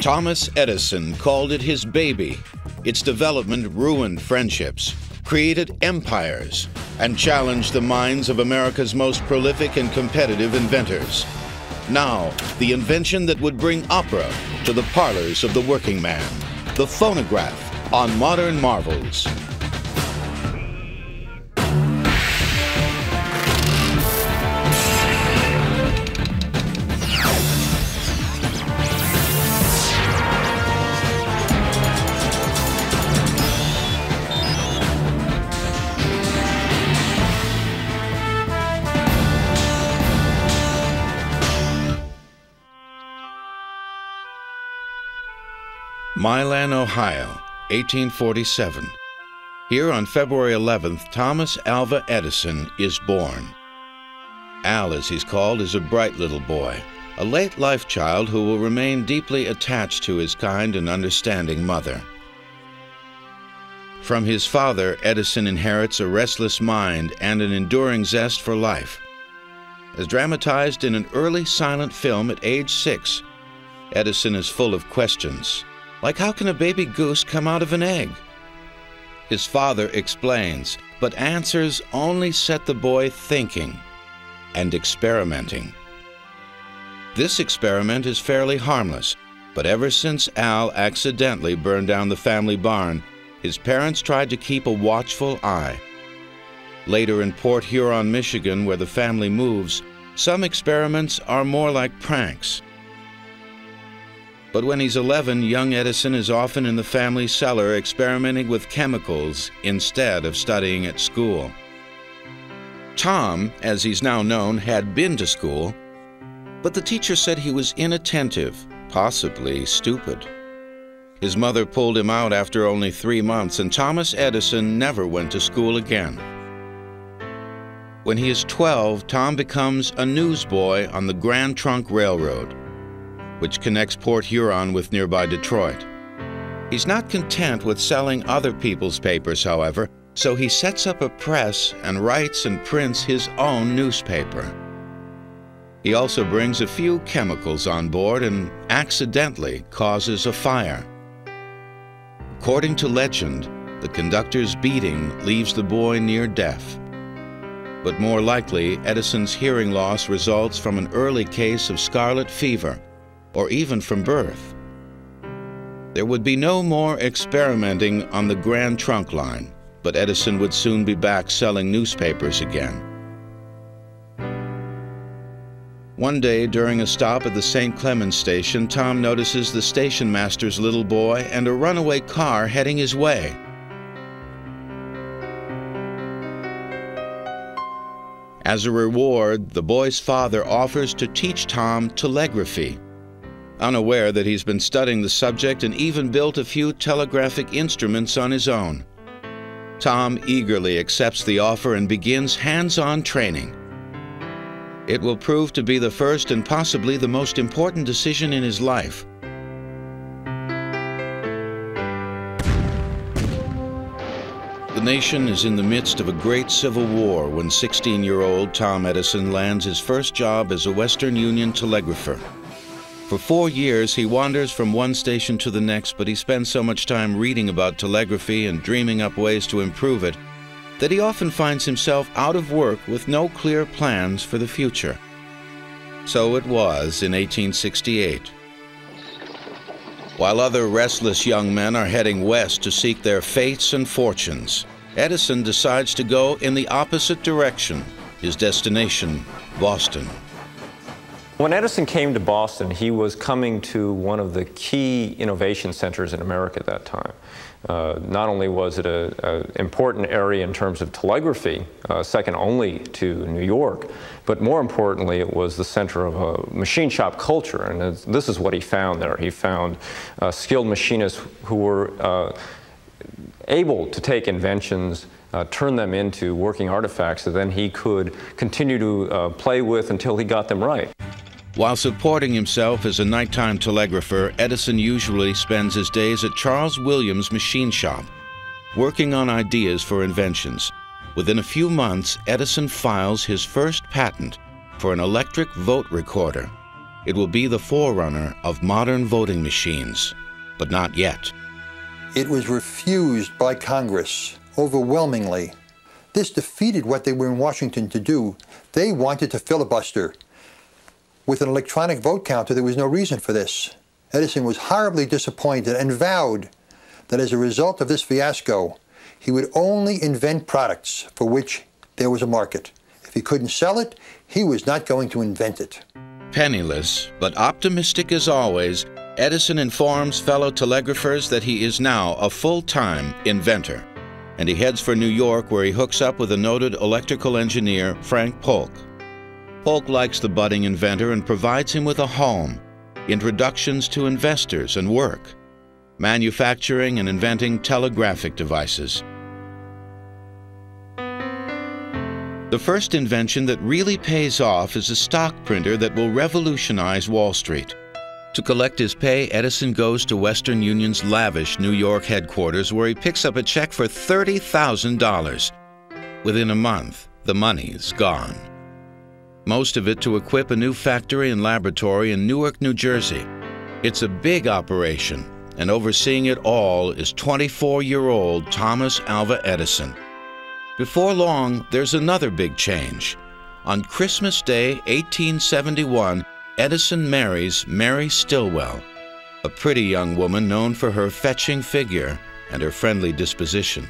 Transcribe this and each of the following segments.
Thomas Edison called it his baby. Its development ruined friendships, created empires, and challenged the minds of America's most prolific and competitive inventors. Now, the invention that would bring opera to the parlors of the working man the phonograph on Modern Marvels. Milan, Ohio, 1847. Here on February 11th, Thomas Alva Edison is born. Al, as he's called, is a bright little boy, a late life child who will remain deeply attached to his kind and understanding mother. From his father, Edison inherits a restless mind and an enduring zest for life. As dramatized in an early silent film at age six, Edison is full of questions like, how can a baby goose come out of an egg? His father explains, but answers only set the boy thinking and experimenting. This experiment is fairly harmless, but ever since Al accidentally burned down the family barn, his parents tried to keep a watchful eye. Later in Port Huron, Michigan, where the family moves, some experiments are more like pranks. But when he's 11, young Edison is often in the family cellar experimenting with chemicals instead of studying at school. Tom, as he's now known, had been to school, but the teacher said he was inattentive, possibly stupid. His mother pulled him out after only three months, and Thomas Edison never went to school again. When he is 12, Tom becomes a newsboy on the Grand Trunk Railroad which connects Port Huron with nearby Detroit. He's not content with selling other people's papers, however, so he sets up a press and writes and prints his own newspaper. He also brings a few chemicals on board and accidentally causes a fire. According to legend, the conductor's beating leaves the boy near death. But more likely, Edison's hearing loss results from an early case of scarlet fever, or even from birth. There would be no more experimenting on the Grand Trunk line, but Edison would soon be back selling newspapers again. One day, during a stop at the St. Clemens station, Tom notices the station master's little boy and a runaway car heading his way. As a reward, the boy's father offers to teach Tom telegraphy unaware that he's been studying the subject and even built a few telegraphic instruments on his own. Tom eagerly accepts the offer and begins hands on training. It will prove to be the first and possibly the most important decision in his life. The nation is in the midst of a great civil war when 16 year old Tom Edison lands his first job as a Western Union telegrapher. For four years, he wanders from one station to the next, but he spends so much time reading about telegraphy and dreaming up ways to improve it that he often finds himself out of work with no clear plans for the future. So it was in 1868. While other restless young men are heading west to seek their fates and fortunes, Edison decides to go in the opposite direction, his destination, Boston. When Edison came to Boston, he was coming to one of the key innovation centers in America at that time. Uh, not only was it an important area in terms of telegraphy, uh, second only to New York, but more importantly, it was the center of a machine shop culture. And this is what he found there. He found uh, skilled machinists who were uh, able to take inventions uh, turn them into working artifacts that then he could continue to uh, play with until he got them right. While supporting himself as a nighttime telegrapher, Edison usually spends his days at Charles Williams' machine shop, working on ideas for inventions. Within a few months, Edison files his first patent for an electric vote recorder. It will be the forerunner of modern voting machines, but not yet. It was refused by Congress overwhelmingly. This defeated what they were in Washington to do. They wanted to filibuster. With an electronic vote counter, there was no reason for this. Edison was horribly disappointed and vowed that as a result of this fiasco, he would only invent products for which there was a market. If he couldn't sell it, he was not going to invent it. Penniless, but optimistic as always, Edison informs fellow telegraphers that he is now a full time inventor. And he heads for New York, where he hooks up with a noted electrical engineer, Frank Pope. Pope likes the budding inventor and provides him with a home, introductions to investors and work, manufacturing and inventing telegraphic devices. The first invention that really pays off is a stock printer that will revolutionize Wall Street. To collect his pay, Edison goes to Western Union's lavish New York headquarters where he picks up a check for $30,000. Within a month, the money's gone. Most of it to equip a new factory and laboratory in Newark, New Jersey. It's a big operation, and overseeing it all is 24 year old Thomas Alva Edison. Before long, there's another big change. On Christmas Day, 1871, Edison marries Mary Stillwell, a pretty young woman known for her fetching figure and her friendly disposition.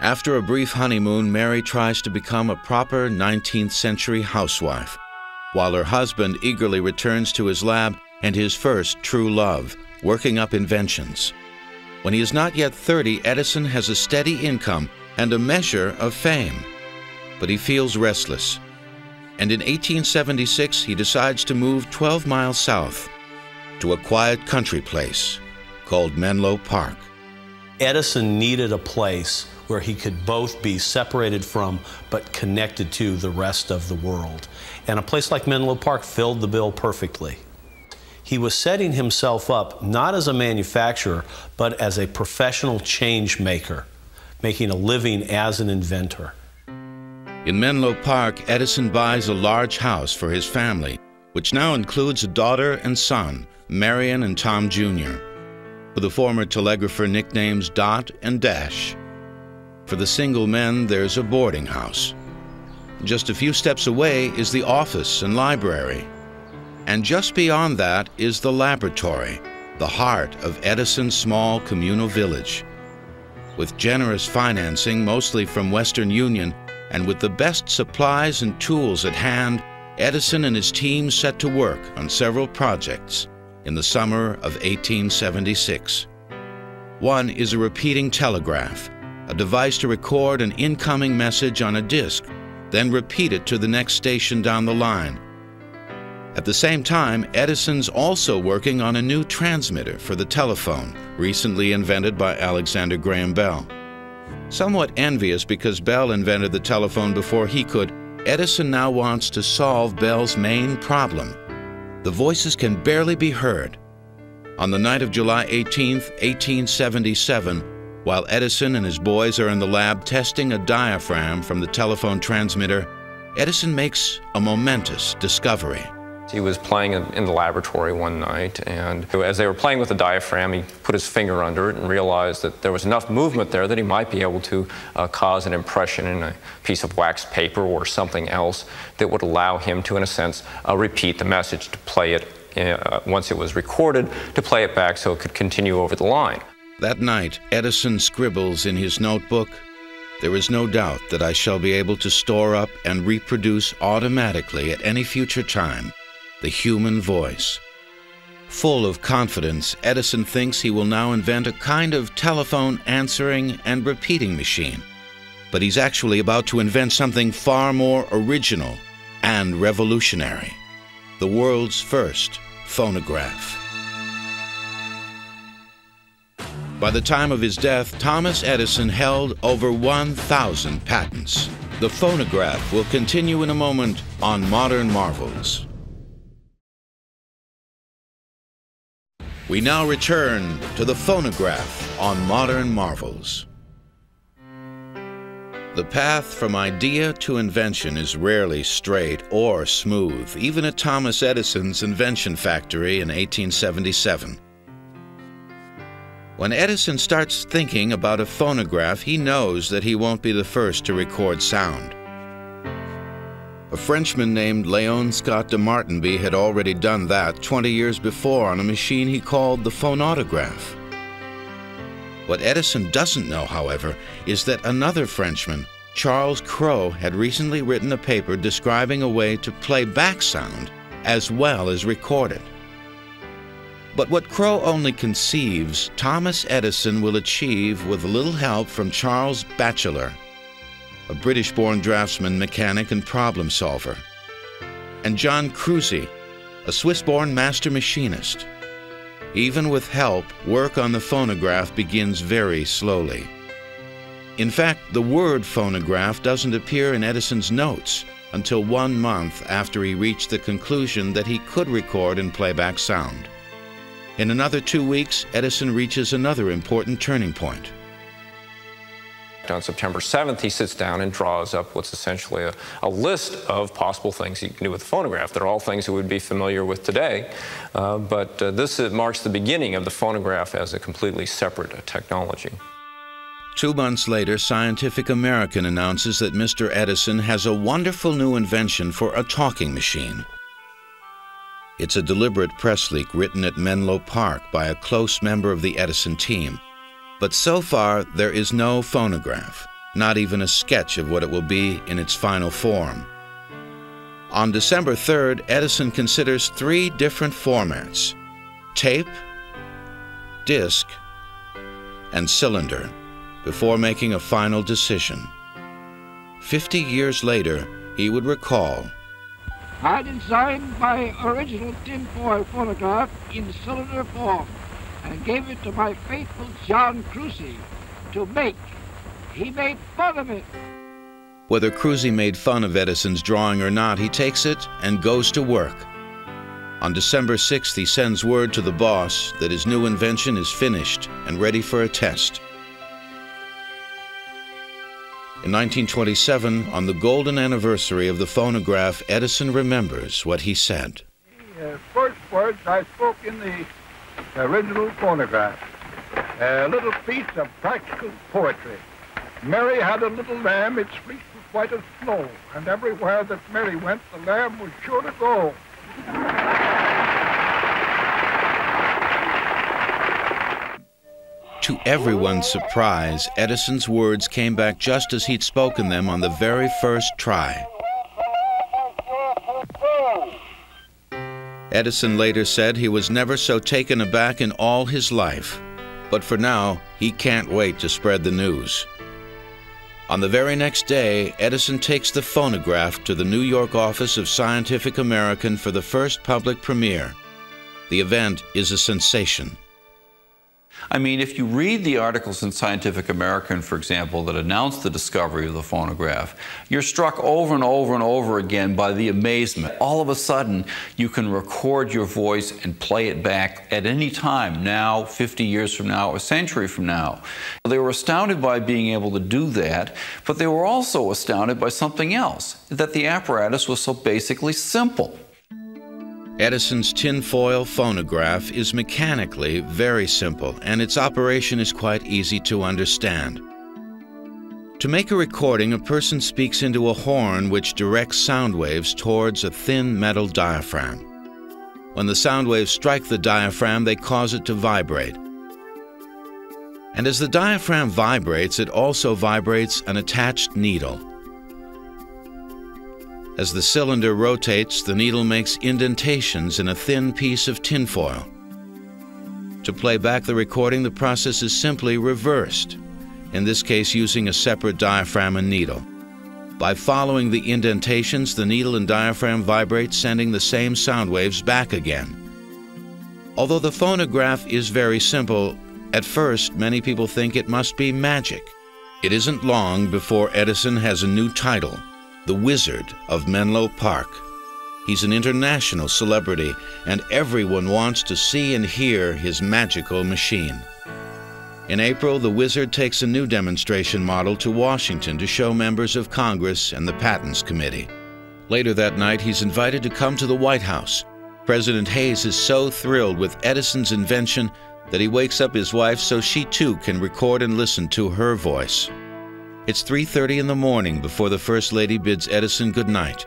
After a brief honeymoon, Mary tries to become a proper 19th century housewife, while her husband eagerly returns to his lab and his first true love, working up inventions. When he is not yet 30, Edison has a steady income and a measure of fame. But he feels restless and in 1876 he decides to move 12 miles south to a quiet country place called Menlo Park. Edison needed a place where he could both be separated from but connected to the rest of the world. And a place like Menlo Park filled the bill perfectly. He was setting himself up not as a manufacturer, but as a professional change maker, making a living as an inventor. In Menlo Park, Edison buys a large house for his family, which now includes a daughter and son, Marion and Tom Jr., for the former telegrapher nicknames Dot and Dash. For the single men, there's a boarding house. Just a few steps away is the office and library. And just beyond that is the laboratory, the heart of Edison's small communal village. With generous financing, mostly from Western Union, and with the best supplies and tools at hand, Edison and his team set to work on several projects in the summer of 1876. One is a repeating telegraph, a device to record an incoming message on a disk, then repeat it to the next station down the line. At the same time, Edison's also working on a new transmitter for the telephone, recently invented by Alexander Graham Bell. Somewhat envious because Bell invented the telephone before he could, Edison now wants to solve Bell's main problem. The voices can barely be heard. On the night of July 18, 1877, while Edison and his boys are in the lab testing a diaphragm from the telephone transmitter, Edison makes a momentous discovery. He was playing in the laboratory one night, and as they were playing with the diaphragm, he put his finger under it and realized that there was enough movement there that he might be able to uh, cause an impression in a piece of wax paper or something else that would allow him to, in a sense, uh, repeat the message to play it uh, once it was recorded, to play it back so it could continue over the line. That night, Edison scribbles in his notebook, there is no doubt that I shall be able to store up and reproduce automatically at any future time the human voice. Full of confidence, Edison thinks he will now invent a kind of telephone answering and repeating machine. But he's actually about to invent something far more original and revolutionary the world's first phonograph. By the time of his death, Thomas Edison held over 1,000 patents. The phonograph will continue in a moment on Modern Marvels. We now return to the phonograph on Modern Marvels. The path from idea to invention is rarely straight or smooth, even at Thomas Edison's invention factory in 1877. When Edison starts thinking about a phonograph, he knows that he won't be the first to record sound. A Frenchman named Léon Scott de Martinville had already done that 20 years before on a machine he called the phonautograph. What Edison doesn't know, however, is that another Frenchman, Charles Cros, had recently written a paper describing a way to play back sound as well as record it. But what Cros only conceives, Thomas Edison will achieve with a little help from Charles Batchelor, a British born draftsman, mechanic, and problem solver, and John Kruesi, a Swiss born master machinist. Even with help, work on the phonograph begins very slowly. In fact, the word phonograph doesn't appear in Edison's notes until one month after he reached the conclusion that he could record and playback sound. In another two weeks, Edison reaches another important turning point. On September 7th, he sits down and draws up what's essentially a, a, list of possible things he can do with the phonograph. They're all things that we'd be familiar with today, uh, but uh, this uh, marks the beginning of the phonograph as a completely separate uh, technology. Two months later, Scientific American announces that Mr. Edison has a wonderful new invention for a talking machine. It's a deliberate press leak written at Menlo Park by a close member of the Edison team but so far, there is no phonograph, not even a sketch of what it will be in its final form. On December 3rd, Edison considers three different formats tape, disc, and cylinder before making a final decision. Fifty years later, he would recall I designed my original tinfoil phonograph in cylinder form and gave it to my faithful John Kruesi to make. He made fun of it. Whether Kruesi made fun of Edison's drawing or not, he takes it and goes to work. On December 6th, he sends word to the boss that his new invention is finished and ready for a test. In 1927, on the golden anniversary of the phonograph, Edison remembers what he said. The uh, first words I spoke in the original phonograph. A little piece of practical poetry. Mary had a little lamb, its fleece was white as snow, and everywhere that Mary went, the lamb was sure to go. To everyone's surprise, Edison's words came back just as he'd spoken them on the very first try. Edison later said he was never so taken aback in all his life, but for now, he can't wait to spread the news. On the very next day, Edison takes the phonograph to the New York office of Scientific American for the first public premiere. The event is a sensation. I mean, if you read the articles in Scientific American, for example, that announced the discovery of the phonograph, you're struck over and over and over again by the amazement. All of a sudden, you can record your voice and play it back at any time, now, 50 years from now, a century from now. They were astounded by being able to do that, but they were also astounded by something else, that the apparatus was so basically simple. Edison's tinfoil phonograph is mechanically very simple and its operation is quite easy to understand. To make a recording, a person speaks into a horn which directs sound waves towards a thin metal diaphragm. When the sound waves strike the diaphragm, they cause it to vibrate. And as the diaphragm vibrates, it also vibrates an attached needle. As the cylinder rotates, the needle makes indentations in a thin piece of tinfoil. To play back the recording, the process is simply reversed, in this case using a separate diaphragm and needle. By following the indentations, the needle and diaphragm vibrate, sending the same sound waves back again. Although the phonograph is very simple, at first many people think it must be magic. It isn't long before Edison has a new title the Wizard of Menlo Park. He's an international celebrity, and everyone wants to see and hear his magical machine. In April, the Wizard takes a new demonstration model to Washington to show members of Congress and the Patents Committee. Later that night, he's invited to come to the White House. President Hayes is so thrilled with Edison's invention that he wakes up his wife so she too can record and listen to her voice. It's 3:30 in the morning before the First Lady bids Edison good night.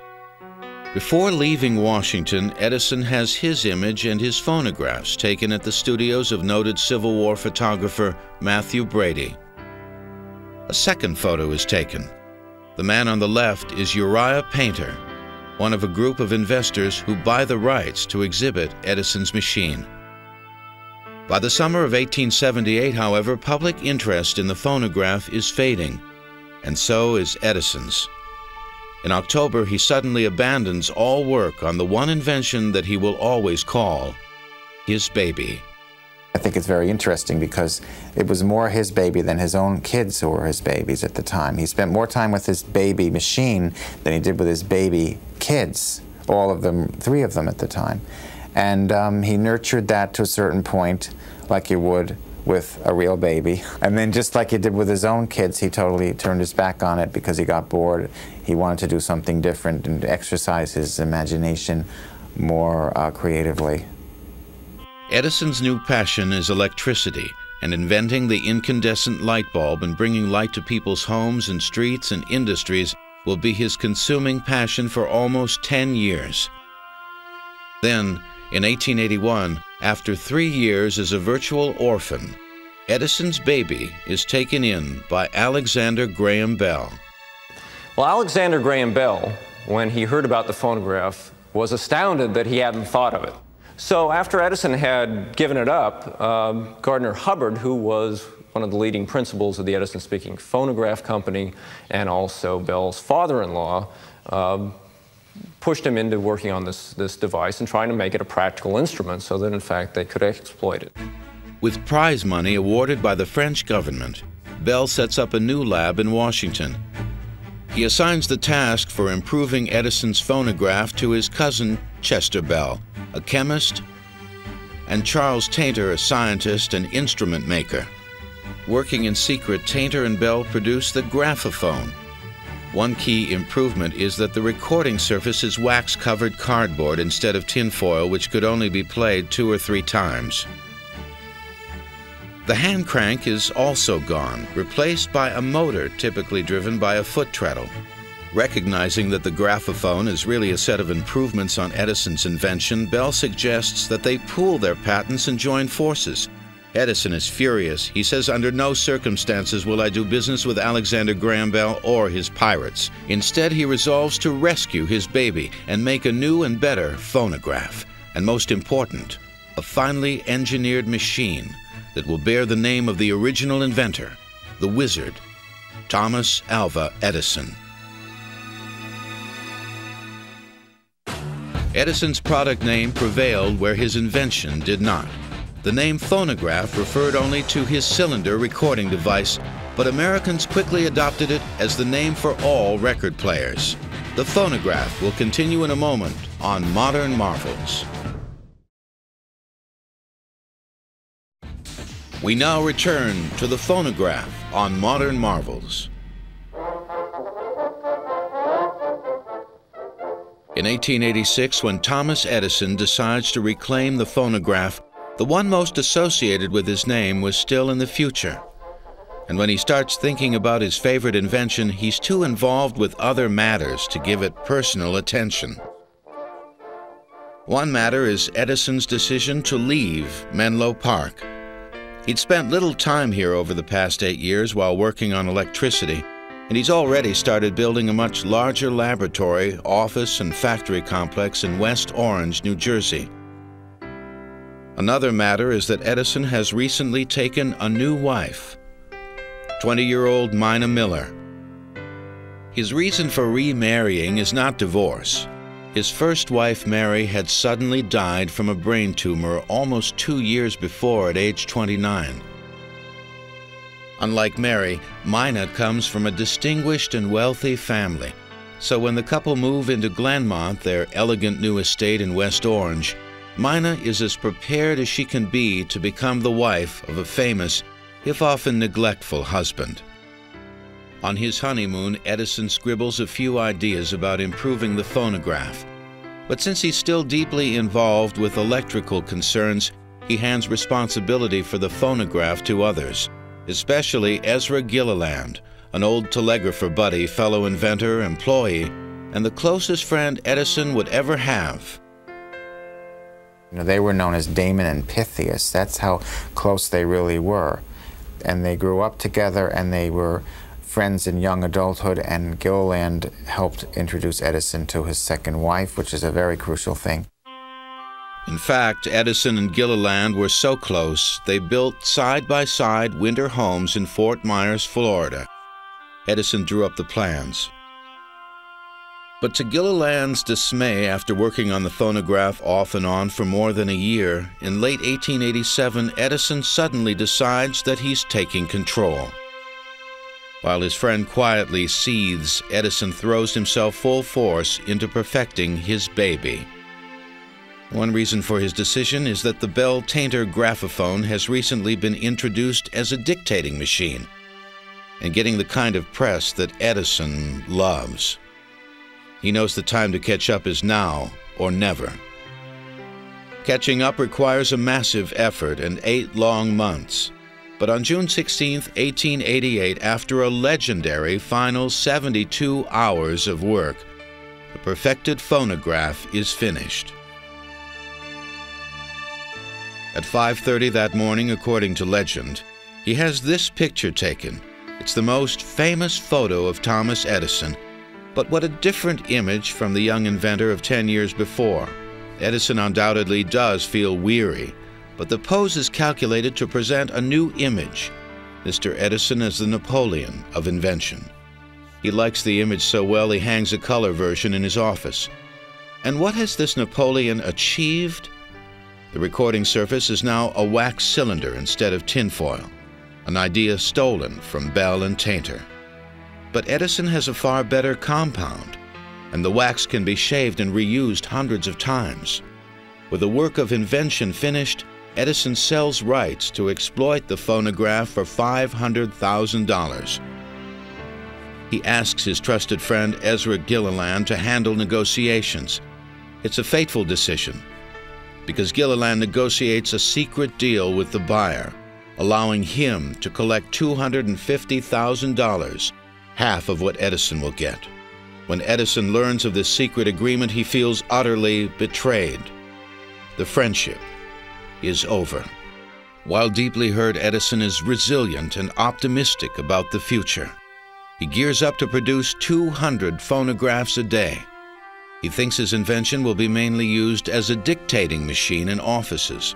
Before leaving Washington, Edison has his image and his phonographs taken at the studios of noted Civil War photographer Mathew Brady. A second photo is taken. The man on the left is Uriah Painter, one of a group of investors who buy the rights to exhibit Edison's machine. By the summer of 1878, however, public interest in the phonograph is fading, and so is Edison's. In October, he suddenly abandons all work on the one invention that he will always call his baby. I think it's very interesting because it was more his baby than his own kids who were his babies at the time. He spent more time with his baby machine than he did with his baby kids, all of them, three of them at the time. And um, he nurtured that to a certain point, like you would with a real baby. And then just like he did with his own kids, he totally turned his back on it because he got bored. He wanted to do something different and exercise his imagination more uh, creatively. Edison's new passion is electricity and inventing the incandescent light bulb and bringing light to people's homes and streets and industries will be his consuming passion for almost 10 years. Then, in 1881, after three years as a virtual orphan, Edison's baby is taken in by Alexander Graham Bell. Well, Alexander Graham Bell, when he heard about the phonograph, was astounded that he hadn't thought of it. So after Edison had given it up, um, Gardner Hubbard, who was one of the leading principals of the Edison Speaking Phonograph Company and also Bell's father-in-law, um, pushed him into working on this, this device and trying to make it a practical instrument so that in fact they could exploit it. With prize money awarded by the French government, Bell sets up a new lab in Washington. He assigns the task for improving Edison's phonograph to his cousin, Chester Bell, a chemist, and Charles Tainter, a scientist and instrument maker. Working in secret, Tainter and Bell produce the graphophone, one key improvement is that the recording surface is wax covered cardboard instead of tinfoil, which could only be played two or three times. The hand crank is also gone, replaced by a motor typically driven by a foot treadle. Recognizing that the graphophone is really a set of improvements on Edison's invention, Bell suggests that they pool their patents and join forces. Edison is furious. He says, Under no circumstances will I do business with Alexander Graham Bell or his pirates. Instead, he resolves to rescue his baby and make a new and better phonograph. And most important, a finely engineered machine that will bear the name of the original inventor, the wizard, Thomas Alva Edison. Edison's product name prevailed where his invention did not. The name phonograph referred only to his cylinder recording device, but Americans quickly adopted it as the name for all record players. The phonograph will continue in a moment on Modern Marvels. We now return to the phonograph on Modern Marvels. In 1886, when Thomas Edison decides to reclaim the phonograph, the one most associated with his name was still in the future. And when he starts thinking about his favorite invention, he's too involved with other matters to give it personal attention. One matter is Edison's decision to leave Menlo Park. He'd spent little time here over the past eight years while working on electricity, and he's already started building a much larger laboratory, office, and factory complex in West Orange, New Jersey. Another matter is that Edison has recently taken a new wife, 20 year old Mina Miller. His reason for remarrying is not divorce. His first wife, Mary, had suddenly died from a brain tumor almost two years before at age 29. Unlike Mary, Mina comes from a distinguished and wealthy family. So when the couple move into Glenmont, their elegant new estate in West Orange, Mina is as prepared as she can be to become the wife of a famous if often neglectful, husband. On his honeymoon, Edison scribbles a few ideas about improving the phonograph. But since he's still deeply involved with electrical concerns, he hands responsibility for the phonograph to others, especially Ezra Gilliland, an old telegrapher buddy, fellow inventor, employee, and the closest friend Edison would ever have. You know, they were known as Damon and Pythias. That's how close they really were. And they grew up together and they were friends in young adulthood, and Gilliland helped introduce Edison to his second wife, which is a very crucial thing. In fact, Edison and Gilliland were so close, they built side by side winter homes in Fort Myers, Florida. Edison drew up the plans. But to Gilliland's dismay, after working on the phonograph off and on for more than a year, in late 1887, Edison suddenly decides that he's taking control. While his friend quietly seethes, Edison throws himself full force into perfecting his baby. One reason for his decision is that the Bell Tainter graphophone has recently been introduced as a dictating machine and getting the kind of press that Edison loves. He knows the time to catch up is now or never. Catching up requires a massive effort and eight long months. But on June 16, 1888, after a legendary final 72 hours of work, the perfected phonograph is finished. At 5:30 that morning, according to legend, he has this picture taken. It's the most famous photo of Thomas Edison but what a different image from the young inventor of 10 years before. Edison undoubtedly does feel weary, but the pose is calculated to present a new image Mr. Edison as the Napoleon of invention. He likes the image so well he hangs a color version in his office. And what has this Napoleon achieved? The recording surface is now a wax cylinder instead of tinfoil, an idea stolen from Bell and Tainter. But Edison has a far better compound, and the wax can be shaved and reused hundreds of times. With the work of invention finished, Edison sells rights to exploit the phonograph for $500,000. He asks his trusted friend Ezra Gilliland to handle negotiations. It's a fateful decision because Gilliland negotiates a secret deal with the buyer, allowing him to collect $250,000 half of what Edison will get. When Edison learns of this secret agreement, he feels utterly betrayed. The friendship is over. While deeply hurt, Edison is resilient and optimistic about the future. He gears up to produce 200 phonographs a day. He thinks his invention will be mainly used as a dictating machine in offices.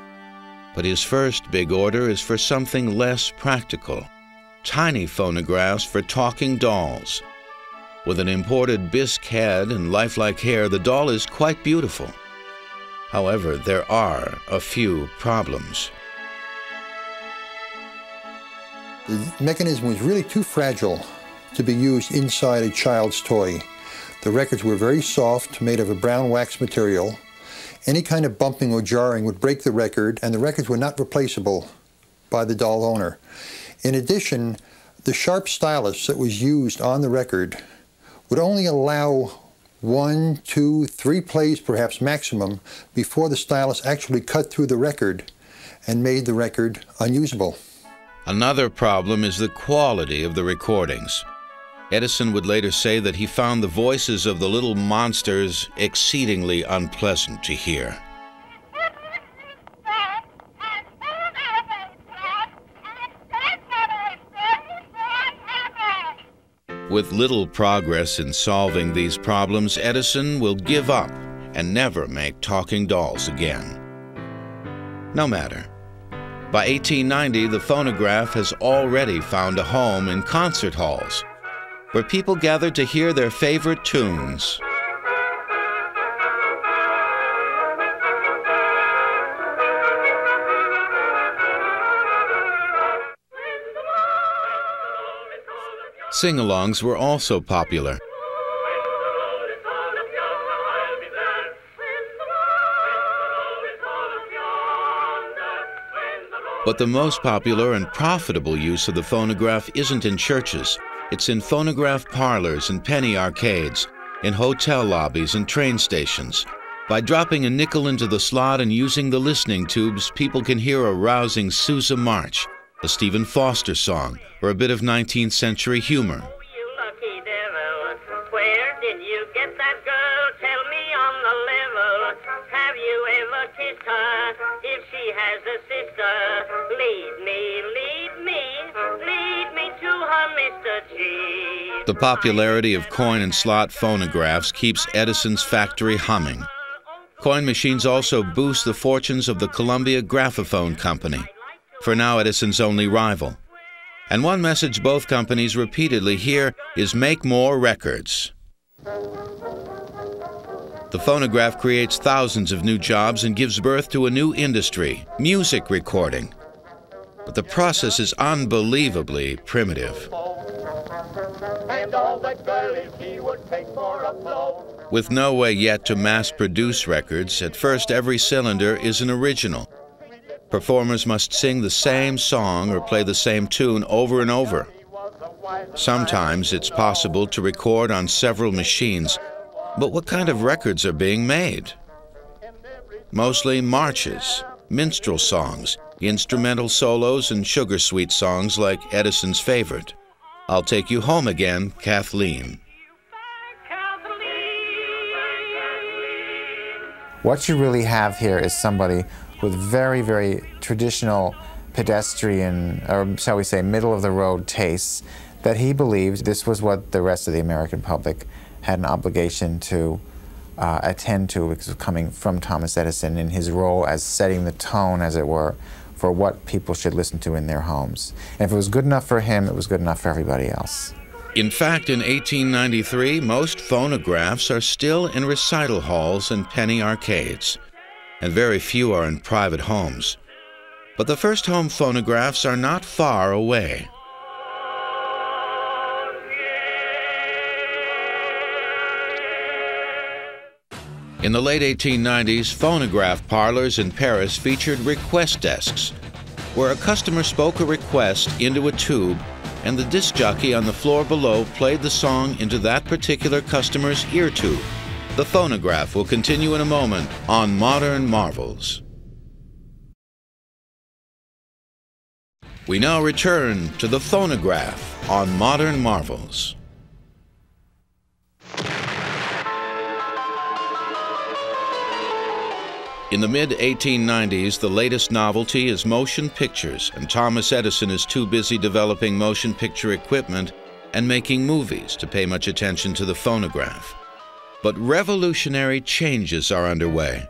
But his first big order is for something less practical tiny phonographs for talking dolls. With an imported bisque head and lifelike hair, the doll is quite beautiful. However, there are a few problems. The mechanism was really too fragile to be used inside a child's toy. The records were very soft, made of a brown wax material. Any kind of bumping or jarring would break the record, and the records were not replaceable by the doll owner. In addition, the sharp stylus that was used on the record would only allow one, two, three plays perhaps maximum before the stylus actually cut through the record and made the record unusable. Another problem is the quality of the recordings. Edison would later say that he found the voices of the little monsters exceedingly unpleasant to hear. With little progress in solving these problems, Edison will give up and never make talking dolls again. No matter. By 1890, the phonograph has already found a home in concert halls, where people gather to hear their favorite tunes. Sing alongs were also popular. But the most popular and profitable use of the phonograph isn't in churches. It's in phonograph parlors and penny arcades, in hotel lobbies and train stations. By dropping a nickel into the slot and using the listening tubes, people can hear a rousing Sousa March, a Stephen Foster song, or a bit of 19th century humor. Oh, if she has a sister, lead me, lead me, lead me to her, Mr. G. The popularity of coin and slot phonographs keeps Edison's factory humming. Coin machines also boost the fortunes of the Columbia Graphophone Company, for now Edison's only rival. And one message both companies repeatedly hear is make more records. The phonograph creates thousands of new jobs and gives birth to a new industry, music recording. But the process is unbelievably primitive. With no way yet to mass produce records, at first every cylinder is an original. Performers must sing the same song or play the same tune over and over. Sometimes it's possible to record on several machines, but what kind of records are being made? Mostly marches, minstrel songs, instrumental solos, and sugar sweet songs like Edison's favorite, I'll Take You Home Again, Kathleen. What you really have here is somebody with very, very traditional pedestrian, or shall we say, middle of the road tastes, that he believed this was what the rest of the American public had an obligation to uh, attend to because coming from Thomas Edison in his role as setting the tone, as it were, for what people should listen to in their homes. And if it was good enough for him, it was good enough for everybody else. In fact, in 1893, most phonographs are still in recital halls and penny arcades, and very few are in private homes. But the first home phonographs are not far away. In the late 1890s, phonograph parlors in Paris featured request desks, where a customer spoke a request into a tube and the disc jockey on the floor below played the song into that particular customer's ear tube. The phonograph will continue in a moment on Modern Marvels. We now return to the phonograph on Modern Marvels. In the mid 1890s, the latest novelty is motion pictures, and Thomas Edison is too busy developing motion picture equipment and making movies to pay much attention to the phonograph. But revolutionary changes are underway.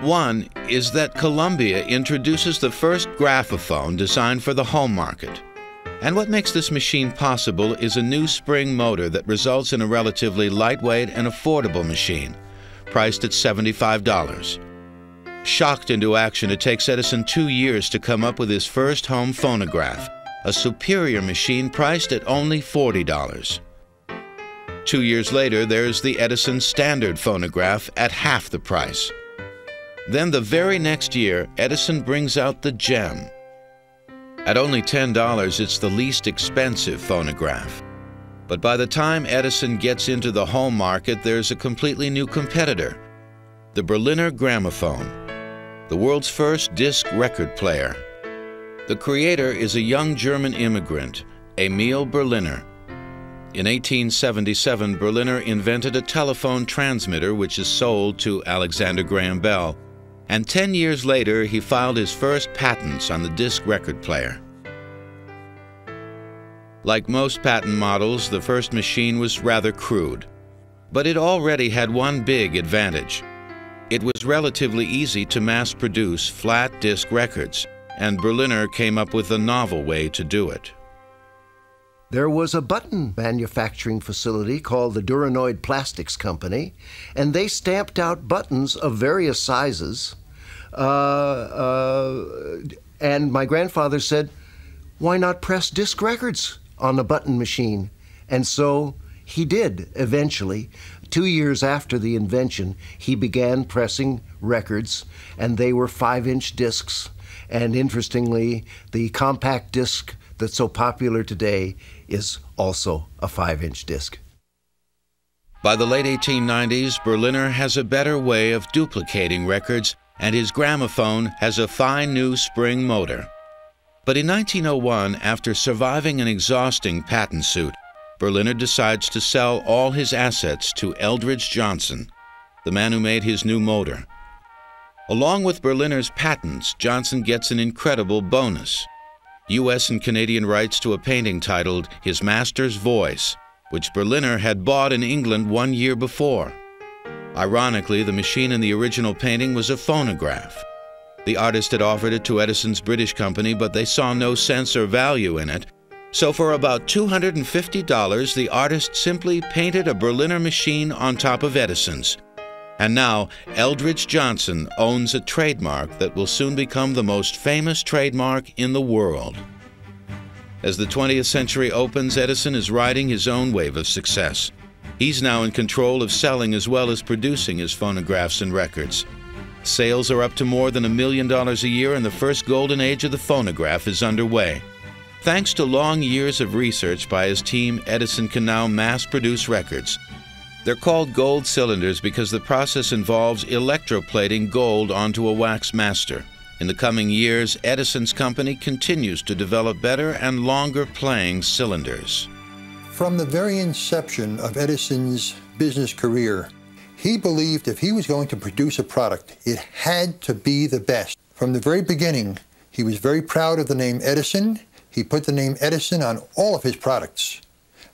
One is that Columbia introduces the first graphophone designed for the home market. And what makes this machine possible is a new spring motor that results in a relatively lightweight and affordable machine priced at $75. Shocked into action, it takes Edison two years to come up with his first home phonograph, a superior machine priced at only $40. Two years later, there's the Edison Standard phonograph at half the price. Then the very next year, Edison brings out the Gem. At only $10, it's the least expensive phonograph. But by the time Edison gets into the home market, there's a completely new competitor the Berliner Gramophone, the world's first disc record player. The creator is a young German immigrant, Emil Berliner. In 1877, Berliner invented a telephone transmitter which is sold to Alexander Graham Bell, and 10 years later he filed his first patents on the disc record player. Like most patent models, the first machine was rather crude. But it already had one big advantage. It was relatively easy to mass produce flat disc records, and Berliner came up with a novel way to do it. There was a button manufacturing facility called the Duranoid Plastics Company, and they stamped out buttons of various sizes. Uh, uh, and my grandfather said, Why not press disc records? on the button machine. And so he did eventually. Two years after the invention, he began pressing records, and they were five inch discs. And interestingly, the compact disc that's so popular today is also a 5 inch disc. By the late 1890s, Berliner has a better way of duplicating records, and his gramophone has a fine new spring motor. But in 1901, after surviving an exhausting patent suit, Berliner decides to sell all his assets to Eldridge Johnson, the man who made his new motor. Along with Berliner's patents, Johnson gets an incredible bonus U.S. and Canadian rights to a painting titled His Master's Voice, which Berliner had bought in England one year before. Ironically, the machine in the original painting was a phonograph. The artist had offered it to Edison's British company, but they saw no sense or value in it. So, for about $250, the artist simply painted a Berliner machine on top of Edison's. And now, Eldridge Johnson owns a trademark that will soon become the most famous trademark in the world. As the 20th century opens, Edison is riding his own wave of success. He's now in control of selling as well as producing his phonographs and records. Sales are up to more than a million dollars a year, and the first golden age of the phonograph is underway. Thanks to long years of research by his team, Edison can now mass produce records they're called gold cylinders because the process involves electroplating gold onto a wax master. In the coming years, Edison's company continues to develop better and longer playing cylinders. From the very inception of Edison's business career, he believed if he was going to produce a product, it had to be the best. From the very beginning, he was very proud of the name Edison. He put the name Edison on all of his products.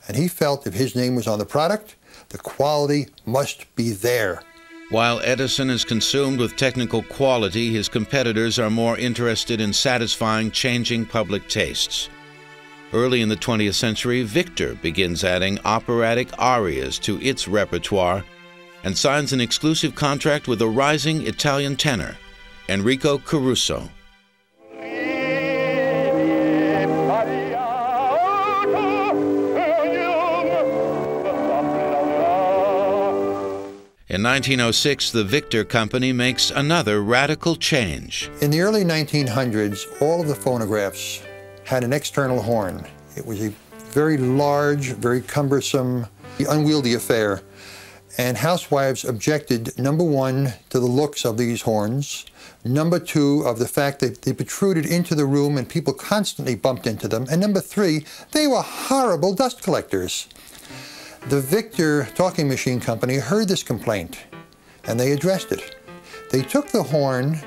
And he felt if his name was on the product, the quality must be there. While Edison is consumed with technical quality, his competitors are more interested in satisfying changing public tastes. Early in the 20th century, Victor begins adding operatic arias to its repertoire and signs an exclusive contract with a rising Italian tenor, Enrico Caruso. In 1906, the Victor Company makes another radical change. In the early 1900s, all of the phonographs had an external horn. It was a very large, very cumbersome, unwieldy affair. And housewives objected, number one, to the looks of these horns, number two, of the fact that they protruded into the room and people constantly bumped into them, and number three, they were horrible dust collectors. The Victor Talking Machine Company heard this complaint and they addressed it. They took the horn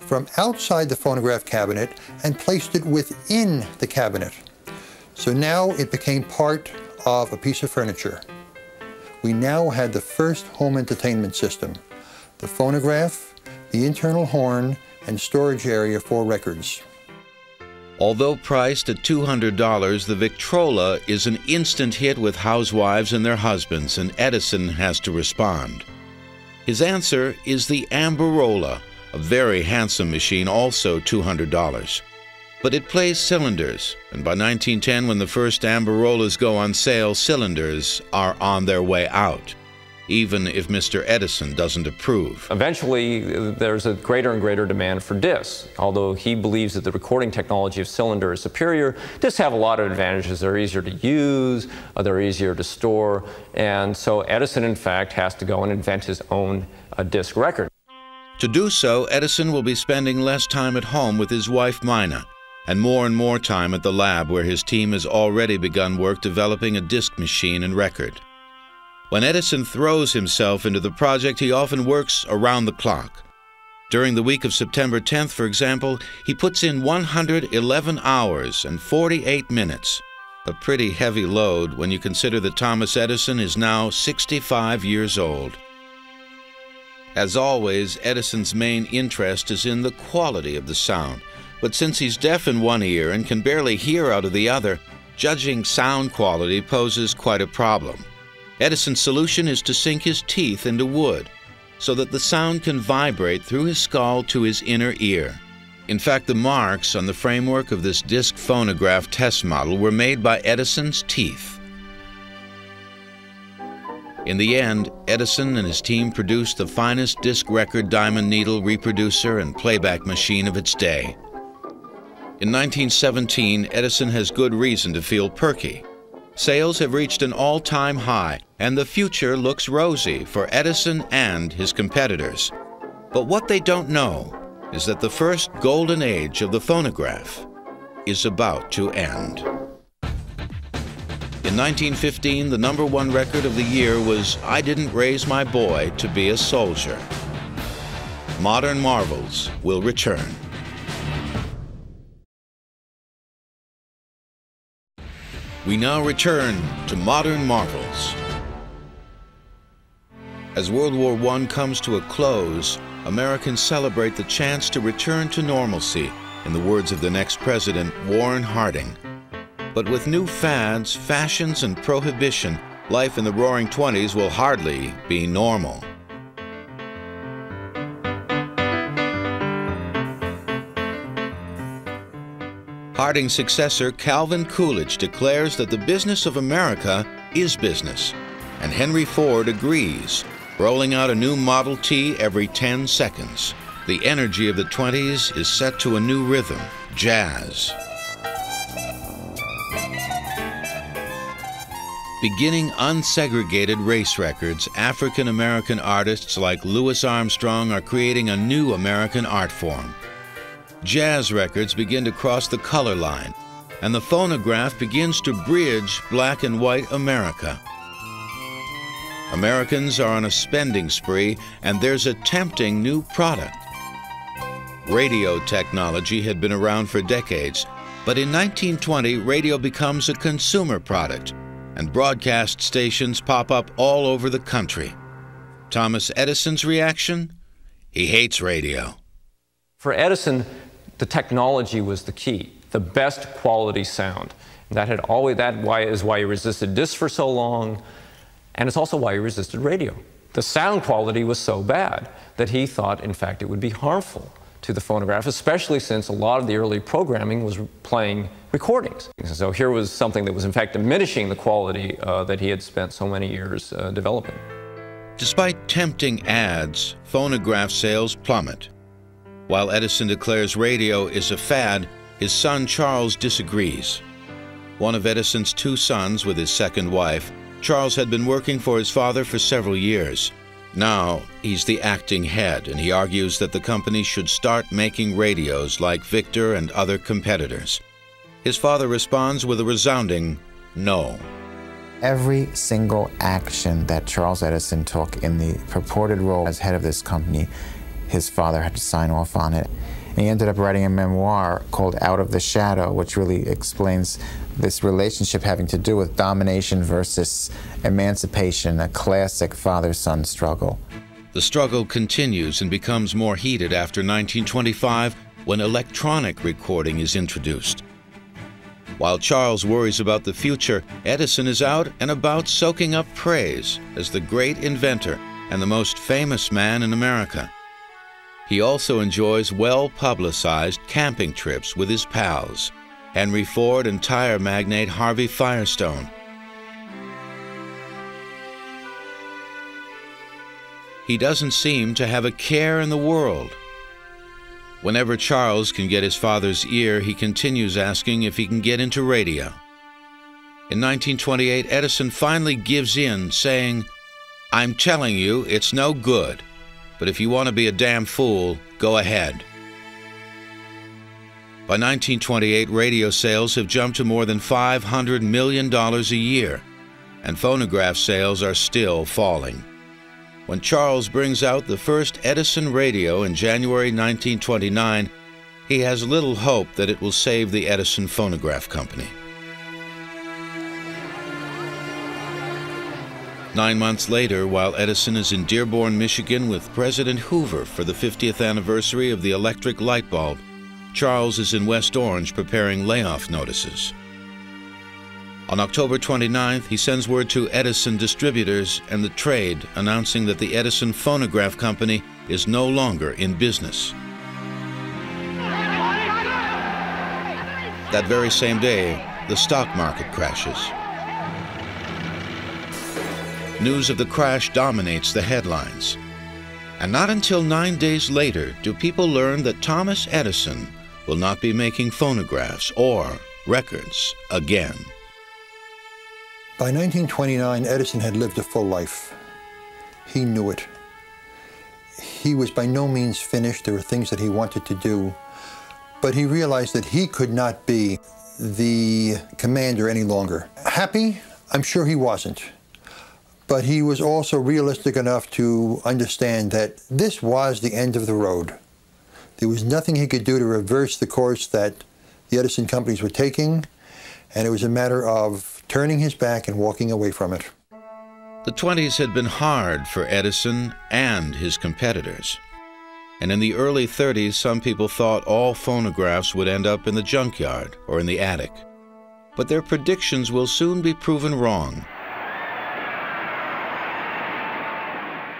from outside the phonograph cabinet and placed it within the cabinet. So now it became part of a piece of furniture. We now had the first home entertainment system, the phonograph, the internal horn, and storage area for records. Although priced at $200, the Victrola is an instant hit with housewives and their husbands, and Edison has to respond. His answer is the Amberola, a very handsome machine, also $200. But it plays cylinders, and by 1910, when the first Amberolas go on sale, cylinders are on their way out even if Mr. Edison doesn't approve. Eventually, there's a greater and greater demand for discs. Although he believes that the recording technology of cylinder is superior, discs have a lot of advantages. They're easier to use, uh, they're easier to store, and so Edison, in fact, has to go and invent his own uh, disc record. To do so, Edison will be spending less time at home with his wife, Mina, and more and more time at the lab where his team has already begun work developing a disc machine and record. When Edison throws himself into the project, he often works around the clock. During the week of September 10th, for example, he puts in 111 hours and 48 minutes. A pretty heavy load when you consider that Thomas Edison is now 65 years old. As always, Edison's main interest is in the quality of the sound. But since he's deaf in one ear and can barely hear out of the other, judging sound quality poses quite a problem. Edison's solution is to sink his teeth into wood so that the sound can vibrate through his skull to his inner ear. In fact, the marks on the framework of this disc phonograph test model were made by Edison's teeth. In the end, Edison and his team produced the finest disc record diamond needle reproducer and playback machine of its day. In 1917, Edison has good reason to feel perky. Sales have reached an all time high, and the future looks rosy for Edison and his competitors. But what they don't know is that the first golden age of the phonograph is about to end. In 1915, the number one record of the year was I Didn't Raise My Boy to Be a Soldier. Modern Marvels will return. We now return to Modern Marvels. As World War I comes to a close, Americans celebrate the chance to return to normalcy, in the words of the next president, Warren Harding. But with new fads, fashions, and prohibition, life in the roaring 20s will hardly be normal. Harding's successor, Calvin Coolidge, declares that the business of America is business, and Henry Ford agrees, rolling out a new Model T every 10 seconds. The energy of the 20s is set to a new rhythm jazz. Beginning unsegregated race records, African American artists like Louis Armstrong are creating a new American art form. Jazz records begin to cross the color line, and the phonograph begins to bridge black and white America. Americans are on a spending spree, and there's a tempting new product. Radio technology had been around for decades, but in 1920, radio becomes a consumer product, and broadcast stations pop up all over the country. Thomas Edison's reaction? He hates radio. For Edison, the technology was the key, the best quality sound. That had always that why is why he resisted discs for so long, and it's also why he resisted radio. The sound quality was so bad that he thought, in fact, it would be harmful to the phonograph, especially since a lot of the early programming was playing recordings. So here was something that was, in fact, diminishing the quality uh, that he had spent so many years uh, developing. Despite tempting ads, phonograph sales plummet. While Edison declares radio is a fad, his son Charles disagrees. One of Edison's two sons with his second wife, Charles had been working for his father for several years. Now, he's the acting head, and he argues that the company should start making radios like Victor and other competitors. His father responds with a resounding no. Every single action that Charles Edison took in the purported role as head of this company, his father had to sign off on it. And he ended up writing a memoir called Out of the Shadow, which really explains this relationship having to do with domination versus emancipation, a classic father son struggle. The struggle continues and becomes more heated after 1925 when electronic recording is introduced. While Charles worries about the future, Edison is out and about soaking up praise as the great inventor and the most famous man in America. He also enjoys well publicized camping trips with his pals, Henry Ford and tire magnate Harvey Firestone. He doesn't seem to have a care in the world. Whenever Charles can get his father's ear, he continues asking if he can get into radio. In 1928, Edison finally gives in, saying, I'm telling you, it's no good, but if you want to be a damn fool, go ahead. By 1928, radio sales have jumped to more than $500 million a year, and phonograph sales are still falling. When Charles brings out the first Edison radio in January 1929, he has little hope that it will save the Edison Phonograph Company. Nine months later, while Edison is in Dearborn, Michigan with President Hoover for the 50th anniversary of the electric light bulb, Charles is in West Orange preparing layoff notices. On October 29th, he sends word to Edison distributors and the trade announcing that the Edison Phonograph Company is no longer in business. That very same day, the stock market crashes. News of the crash dominates the headlines. And not until nine days later do people learn that Thomas Edison will not be making phonographs or records again. By 1929, Edison had lived a full life. He knew it. He was by no means finished. There were things that he wanted to do. But he realized that he could not be the commander any longer. Happy? I'm sure he wasn't. But he was also realistic enough to understand that this was the end of the road. There was nothing he could do to reverse the course that the Edison companies were taking, and it was a matter of turning his back and walking away from it. The 20s had been hard for Edison and his competitors. And in the early 30s, some people thought all phonographs would end up in the junkyard or in the attic. But their predictions will soon be proven wrong.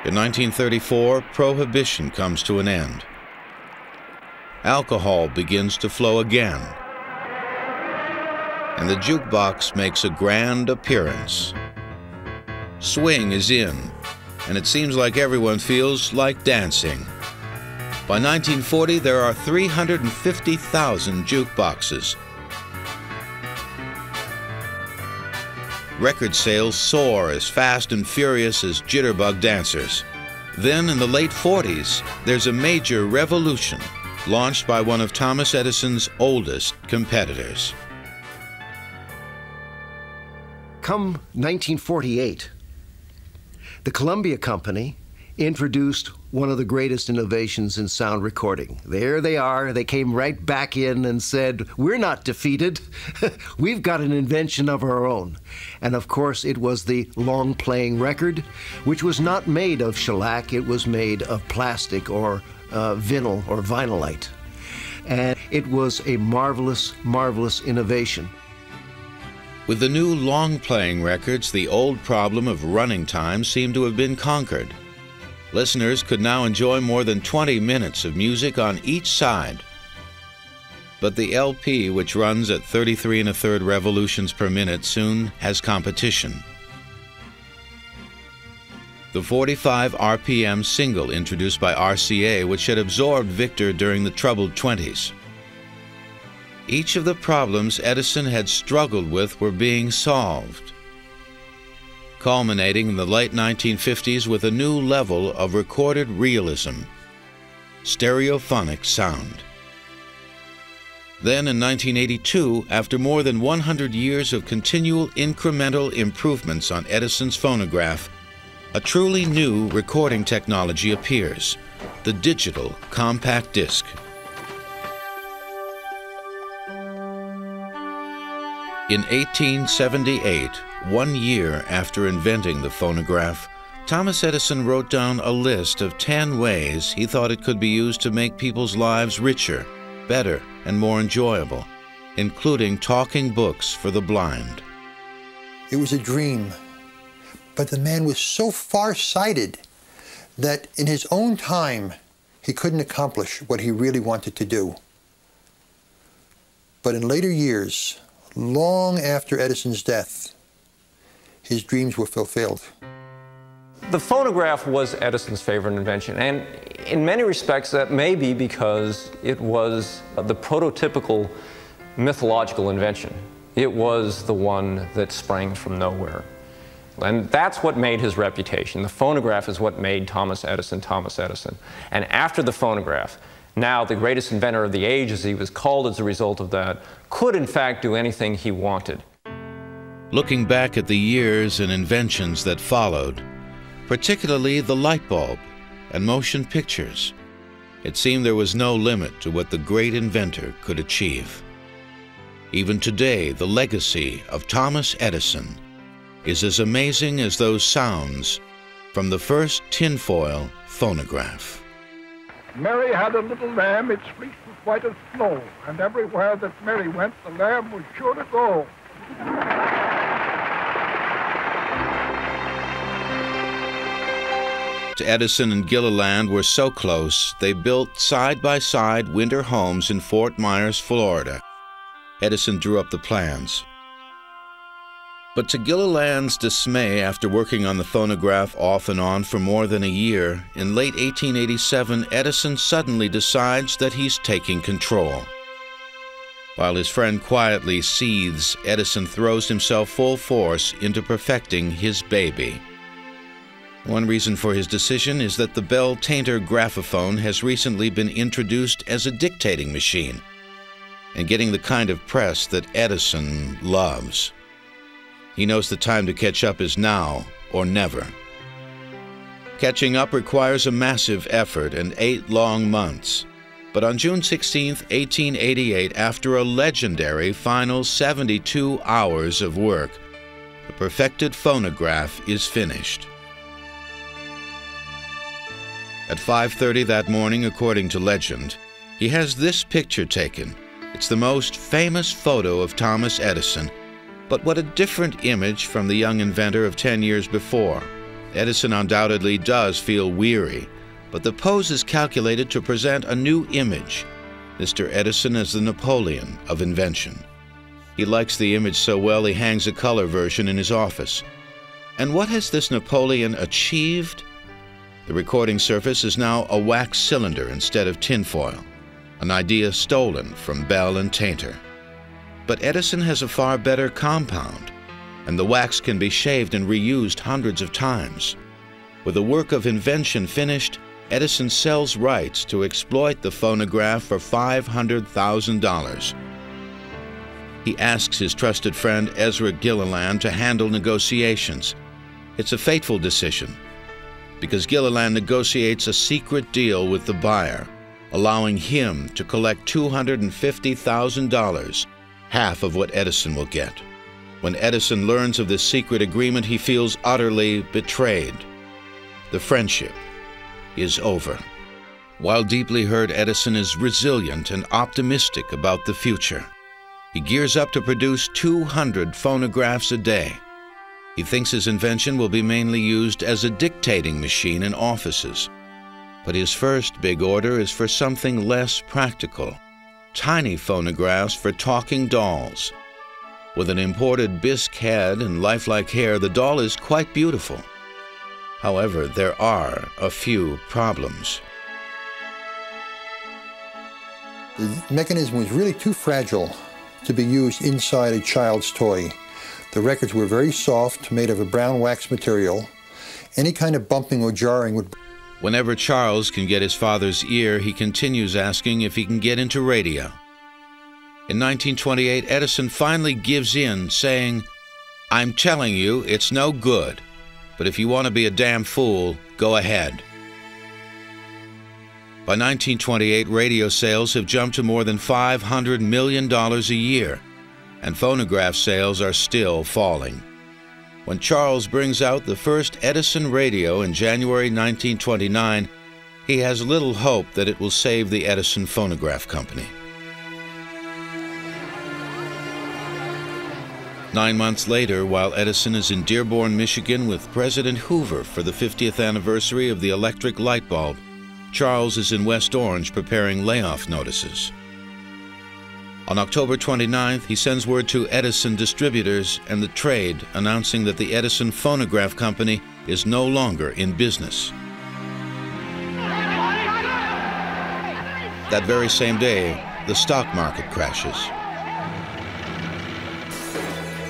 In 1934, prohibition comes to an end. Alcohol begins to flow again. And the jukebox makes a grand appearance. Swing is in, and it seems like everyone feels like dancing. By 1940, there are 350,000 jukeboxes. Record sales soar as fast and furious as jitterbug dancers. Then, in the late 40s, there's a major revolution launched by one of Thomas Edison's oldest competitors. Come 1948, the Columbia Company introduced one of the greatest innovations in sound recording. There they are. They came right back in and said, We're not defeated. We've got an invention of our own. And of course, it was the long playing record, which was not made of shellac, it was made of plastic or uh, vinyl or vinylite. And it was a marvelous, marvelous innovation. With the new long playing records, the old problem of running time seemed to have been conquered. Listeners could now enjoy more than 20 minutes of music on each side. But the LP, which runs at 33 and a third revolutions per minute, soon has competition. The 45 RPM single introduced by RCA, which had absorbed Victor during the troubled 20s. Each of the problems Edison had struggled with were being solved culminating in the late 1950s with a new level of recorded realism stereophonic sound. Then in 1982, after more than 100 years of continual incremental improvements on Edison's phonograph, a truly new recording technology appears the digital compact disc. In 1878, one year after inventing the phonograph, Thomas Edison wrote down a list of 10 ways he thought it could be used to make people's lives richer, better, and more enjoyable, including talking books for the blind. It was a dream, but the man was so far-sighted that in his own time he couldn't accomplish what he really wanted to do. But in later years, long after Edison's death, his dreams were fulfilled. The phonograph was Edison's favorite invention, and in many respects that may be because it was the prototypical mythological invention. It was the one that sprang from nowhere. And that's what made his reputation. The phonograph is what made Thomas Edison Thomas Edison. And after the phonograph, now the greatest inventor of the age, as he was called as a result of that, could in fact do anything he wanted. Looking back at the years and inventions that followed, particularly the light bulb and motion pictures, it seemed there was no limit to what the great inventor could achieve. Even today, the legacy of Thomas Edison is as amazing as those sounds from the first tinfoil phonograph. Mary had a little lamb, its fleece was white as snow, and everywhere that Mary went, the lamb was sure to go. Edison and Gilliland were so close, they built side by side winter homes in Fort Myers, Florida. Edison drew up the plans. But to Gilliland's dismay, after working on the phonograph off and on for more than a year, in late 1887, Edison suddenly decides that he's taking control. While his friend quietly seethes, Edison throws himself full force into perfecting his baby. One reason for his decision is that the Bell Tainter graphophone has recently been introduced as a dictating machine and getting the kind of press that Edison loves. He knows the time to catch up is now or never. Catching up requires a massive effort and eight long months. But on June 16, 1888, after a legendary final 72 hours of work, the perfected phonograph is finished. At 5:30 that morning, according to legend, he has this picture taken. It's the most famous photo of Thomas Edison, but what a different image from the young inventor of 10 years before. Edison undoubtedly does feel weary, but the pose is calculated to present a new image. Mr. Edison is the Napoleon of invention. He likes the image so well he hangs a color version in his office. And what has this Napoleon achieved? The recording surface is now a wax cylinder instead of tinfoil, an idea stolen from Bell and Tainter. But Edison has a far better compound, and the wax can be shaved and reused hundreds of times. With the work of invention finished, Edison sells rights to exploit the phonograph for $500,000. He asks his trusted friend Ezra Gilliland to handle negotiations. It's a fateful decision because Gilliland negotiates a secret deal with the buyer, allowing him to collect $250,000, half of what Edison will get. When Edison learns of this secret agreement, he feels utterly betrayed. The friendship is over. While deeply hurt, Edison is resilient and optimistic about the future. He gears up to produce 200 phonographs a day. He thinks his invention will be mainly used as a dictating machine in offices. But his first big order is for something less practical tiny phonographs for talking dolls. With an imported bisque head and lifelike hair, the doll is quite beautiful. However, there are a few problems. The mechanism was really too fragile to be used inside a child's toy. The records were very soft, made of a brown wax material. Any kind of bumping or jarring would. Whenever Charles can get his father's ear, he continues asking if he can get into radio. In 1928, Edison finally gives in, saying, I'm telling you, it's no good. But if you want to be a damn fool, go ahead. By 1928, radio sales have jumped to more than $500 million a year, and phonograph sales are still falling. When Charles brings out the first Edison radio in January 1929, he has little hope that it will save the Edison Phonograph Company. Nine months later, while Edison is in Dearborn, Michigan with President Hoover for the 50th anniversary of the electric light bulb, Charles is in West Orange preparing layoff notices. On October 29th, he sends word to Edison distributors and the trade announcing that the Edison Phonograph Company is no longer in business. That very same day, the stock market crashes.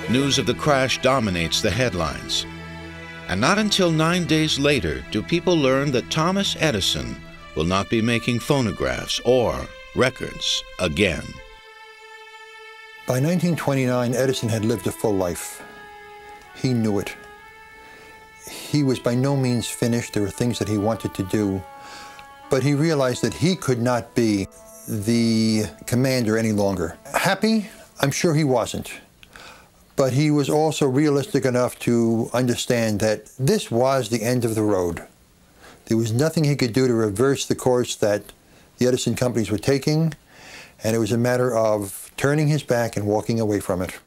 News of the crash dominates the headlines. And not until nine days later do people learn that Thomas Edison will not be making phonographs or records again. By 1929, Edison had lived a full life. He knew it. He was by no means finished. There were things that he wanted to do. But he realized that he could not be the commander any longer. Happy? I'm sure he wasn't but he was also realistic enough to understand that this was the end of the road. There was nothing he could do to reverse the course that the Edison companies were taking, and it was a matter of turning his back and walking away from it.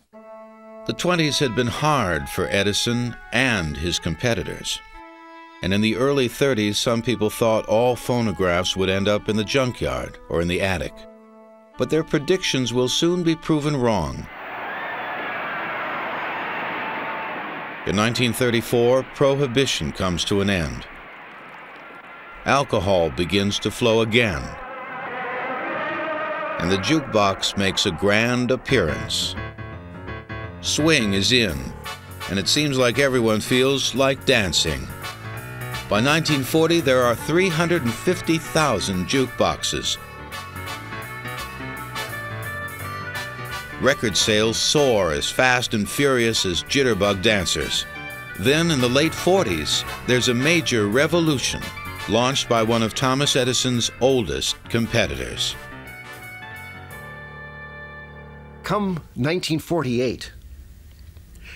The 20s had been hard for Edison and his competitors. And in the early 30s, some people thought all phonographs would end up in the junkyard or in the attic. But their predictions will soon be proven wrong. In 1934, prohibition comes to an end. Alcohol begins to flow again. And the jukebox makes a grand appearance. Swing is in, and it seems like everyone feels like dancing. By 1940, there are 350,000 jukeboxes. Record sales soar as fast and furious as jitterbug dancers. Then, in the late 40s, there's a major revolution launched by one of Thomas Edison's oldest competitors. Come 1948,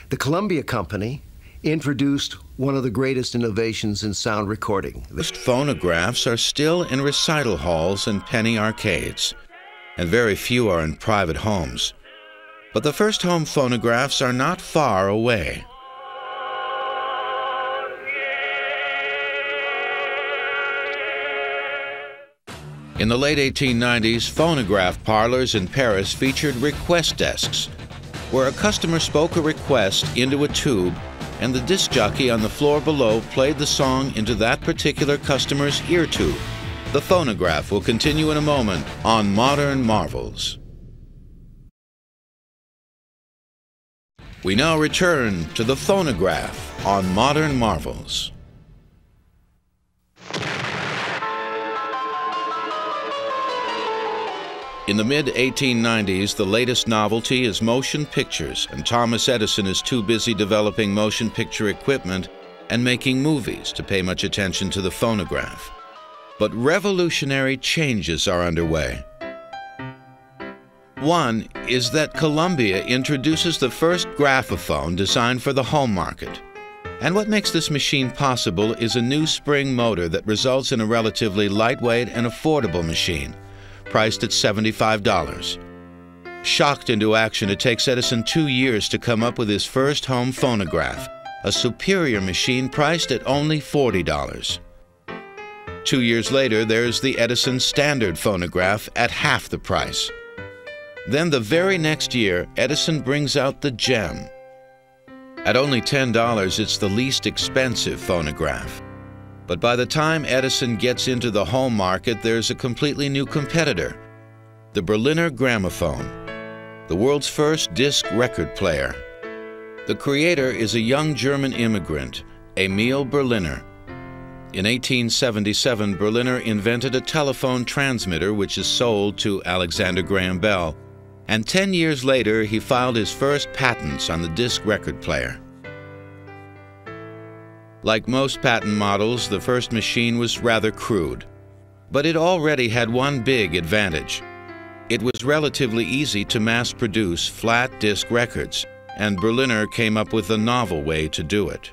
the Columbia Company introduced one of the greatest innovations in sound recording. Most phonographs are still in recital halls and penny arcades, and very few are in private homes. But the first home phonographs are not far away. In the late 1890s, phonograph parlors in Paris featured request desks, where a customer spoke a request into a tube and the disc jockey on the floor below played the song into that particular customer's ear tube. The phonograph will continue in a moment on Modern Marvels. We now return to the phonograph on Modern Marvels. In the mid 1890s, the latest novelty is motion pictures, and Thomas Edison is too busy developing motion picture equipment and making movies to pay much attention to the phonograph. But revolutionary changes are underway. One is that Columbia introduces the first graphophone designed for the home market. And what makes this machine possible is a new spring motor that results in a relatively lightweight and affordable machine priced at $75. Shocked into action, it takes Edison two years to come up with his first home phonograph, a superior machine priced at only $40. Two years later, there's the Edison Standard phonograph at half the price. Then the very next year, Edison brings out the Gem. At only $10, it's the least expensive phonograph. But by the time Edison gets into the home market, there's a completely new competitor the Berliner Gramophone, the world's first disc record player. The creator is a young German immigrant, Emil Berliner. In 1877, Berliner invented a telephone transmitter which is sold to Alexander Graham Bell, and 10 years later he filed his first patents on the disc record player. Like most patent models, the first machine was rather crude. But it already had one big advantage. It was relatively easy to mass produce flat disc records, and Berliner came up with a novel way to do it.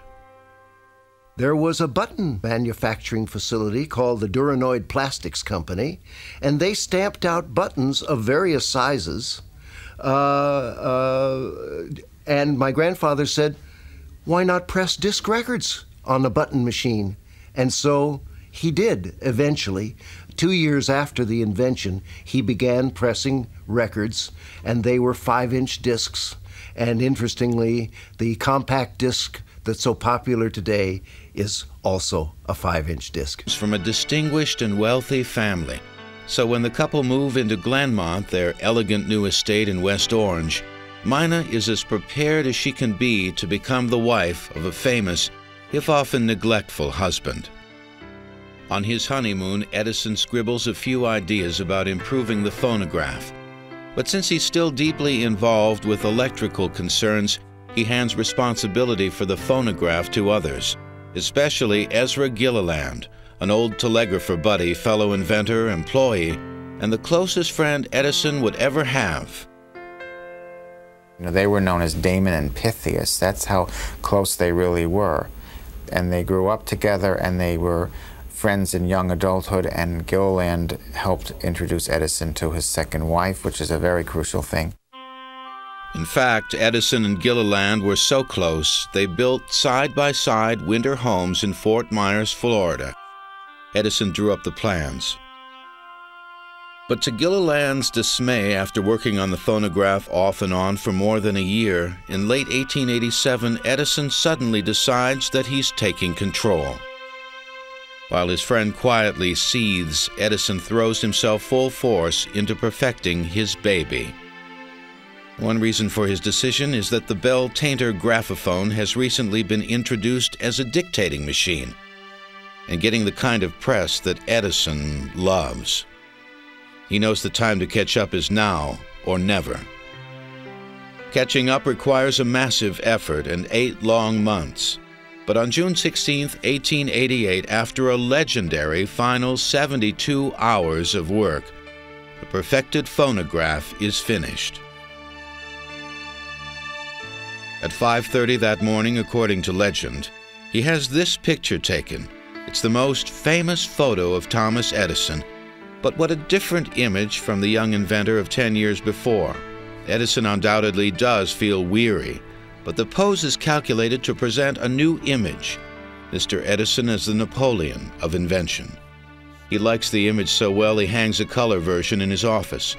There was a button manufacturing facility called the Duranoid Plastics Company, and they stamped out buttons of various sizes. Uh, uh, and my grandfather said, Why not press disc records? On a button machine. And so he did eventually. Two years after the invention, he began pressing records, and they were five inch discs. And interestingly, the compact disc that's so popular today is also a five inch disc. From a distinguished and wealthy family. So when the couple move into Glenmont, their elegant new estate in West Orange, Mina is as prepared as she can be to become the wife of a famous if often neglectful husband. On his honeymoon, Edison scribbles a few ideas about improving the phonograph. But since he's still deeply involved with electrical concerns, he hands responsibility for the phonograph to others, especially Ezra Gilliland, an old telegrapher buddy, fellow inventor, employee, and the closest friend Edison would ever have. You know, they were known as Damon and Pythias. That's how close they really were and they grew up together and they were friends in young adulthood and Gilliland helped introduce Edison to his second wife, which is a very crucial thing. In fact, Edison and Gilliland were so close, they built side by side winter homes in Fort Myers, Florida. Edison drew up the plans. But to Gilliland's dismay, after working on the phonograph off and on for more than a year, in late 1887, Edison suddenly decides that he's taking control. While his friend quietly seethes, Edison throws himself full force into perfecting his baby. One reason for his decision is that the Bell Tainter graphophone has recently been introduced as a dictating machine and getting the kind of press that Edison loves. He knows the time to catch up is now or never. Catching up requires a massive effort and eight long months. But on June 16, 1888, after a legendary final 72 hours of work, the perfected phonograph is finished. At 5:30 that morning, according to legend, he has this picture taken. It's the most famous photo of Thomas Edison, but what a different image from the young inventor of 10 years before. Edison undoubtedly does feel weary, but the pose is calculated to present a new image. Mr. Edison is the Napoleon of invention. He likes the image so well he hangs a color version in his office.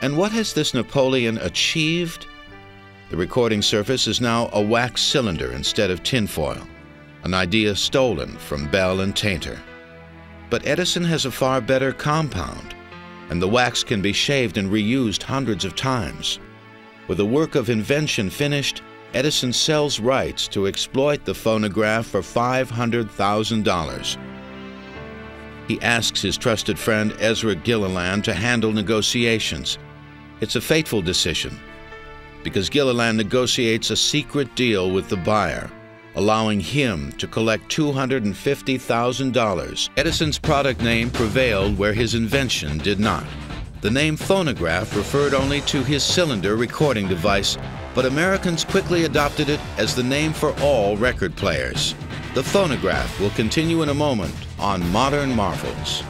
And what has this Napoleon achieved? The recording surface is now a wax cylinder instead of tinfoil, an idea stolen from Bell and Tainter. But Edison has a far better compound, and the wax can be shaved and reused hundreds of times. With the work of invention finished, Edison sells rights to exploit the phonograph for $500,000. He asks his trusted friend Ezra Gilliland to handle negotiations. It's a fateful decision because Gilliland negotiates a secret deal with the buyer, allowing him to collect $250,000. Edison's product name prevailed where his invention did not. The name phonograph referred only to his cylinder recording device, but Americans quickly adopted it as the name for all record players. The phonograph will continue in a moment on Modern Marvels.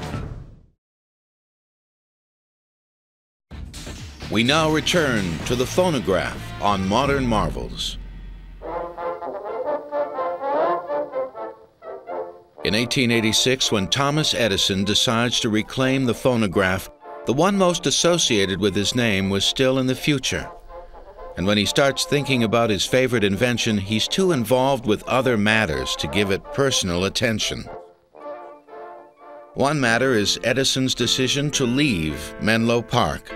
We now return to the phonograph on Modern Marvels. In 1886, when Thomas Edison decides to reclaim the phonograph, the one most associated with his name was still in the future. And when he starts thinking about his favorite invention, he's too involved with other matters to give it personal attention. One matter is Edison's decision to leave Menlo Park.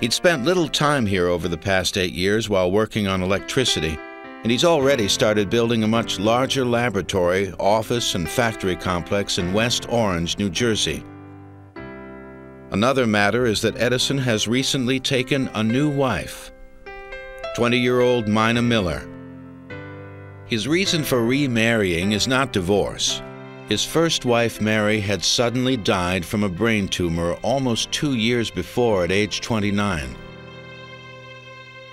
He'd spent little time here over the past eight years while working on electricity, and he's already started building a much larger laboratory, office, and factory complex in West Orange, New Jersey. Another matter is that Edison has recently taken a new wife, 20 year old Mina Miller. His reason for remarrying is not divorce. His first wife, Mary, had suddenly died from a brain tumor almost two years before at age 29.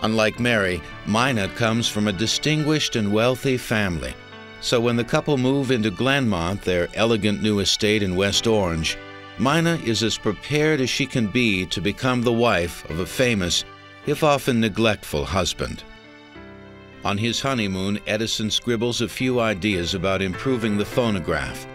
Unlike Mary, Mina comes from a distinguished and wealthy family. So when the couple move into Glenmont, their elegant new estate in West Orange, Mina is as prepared as she can be to become the wife of a famous, if often neglectful, husband. On his honeymoon, Edison scribbles a few ideas about improving the phonograph.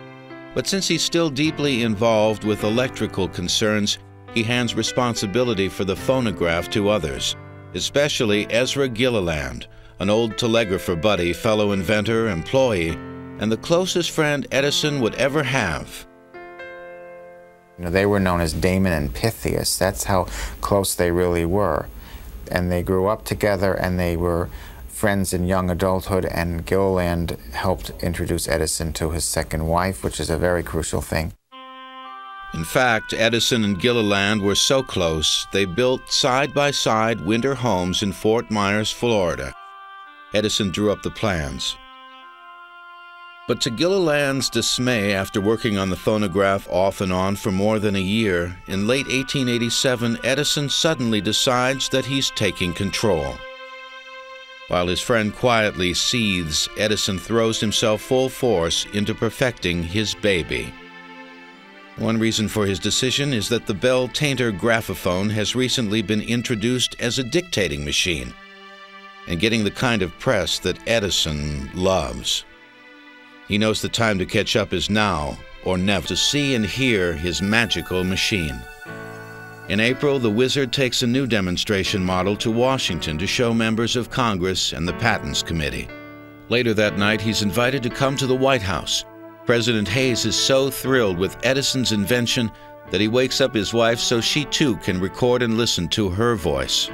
But since he's still deeply involved with electrical concerns, he hands responsibility for the phonograph to others, especially Ezra Gilliland, an old telegrapher buddy, fellow inventor, employee, and the closest friend Edison would ever have. You know, they were known as Damon and Pythias. That's how close they really were. And they grew up together and they were friends in young adulthood, and Gilliland helped introduce Edison to his second wife, which is a very crucial thing. In fact, Edison and Gilliland were so close, they built side by side winter homes in Fort Myers, Florida. Edison drew up the plans. But to Gilliland's dismay, after working on the phonograph off and on for more than a year, in late 1887, Edison suddenly decides that he's taking control. While his friend quietly seethes, Edison throws himself full force into perfecting his baby. One reason for his decision is that the Bell Tainter graphophone has recently been introduced as a dictating machine and getting the kind of press that Edison loves. He knows the time to catch up is now or never to see and hear his magical machine. In April, the Wizard takes a new demonstration model to Washington to show members of Congress and the Patents Committee. Later that night, he's invited to come to the White House. President Hayes is so thrilled with Edison's invention that he wakes up his wife so she too can record and listen to her voice.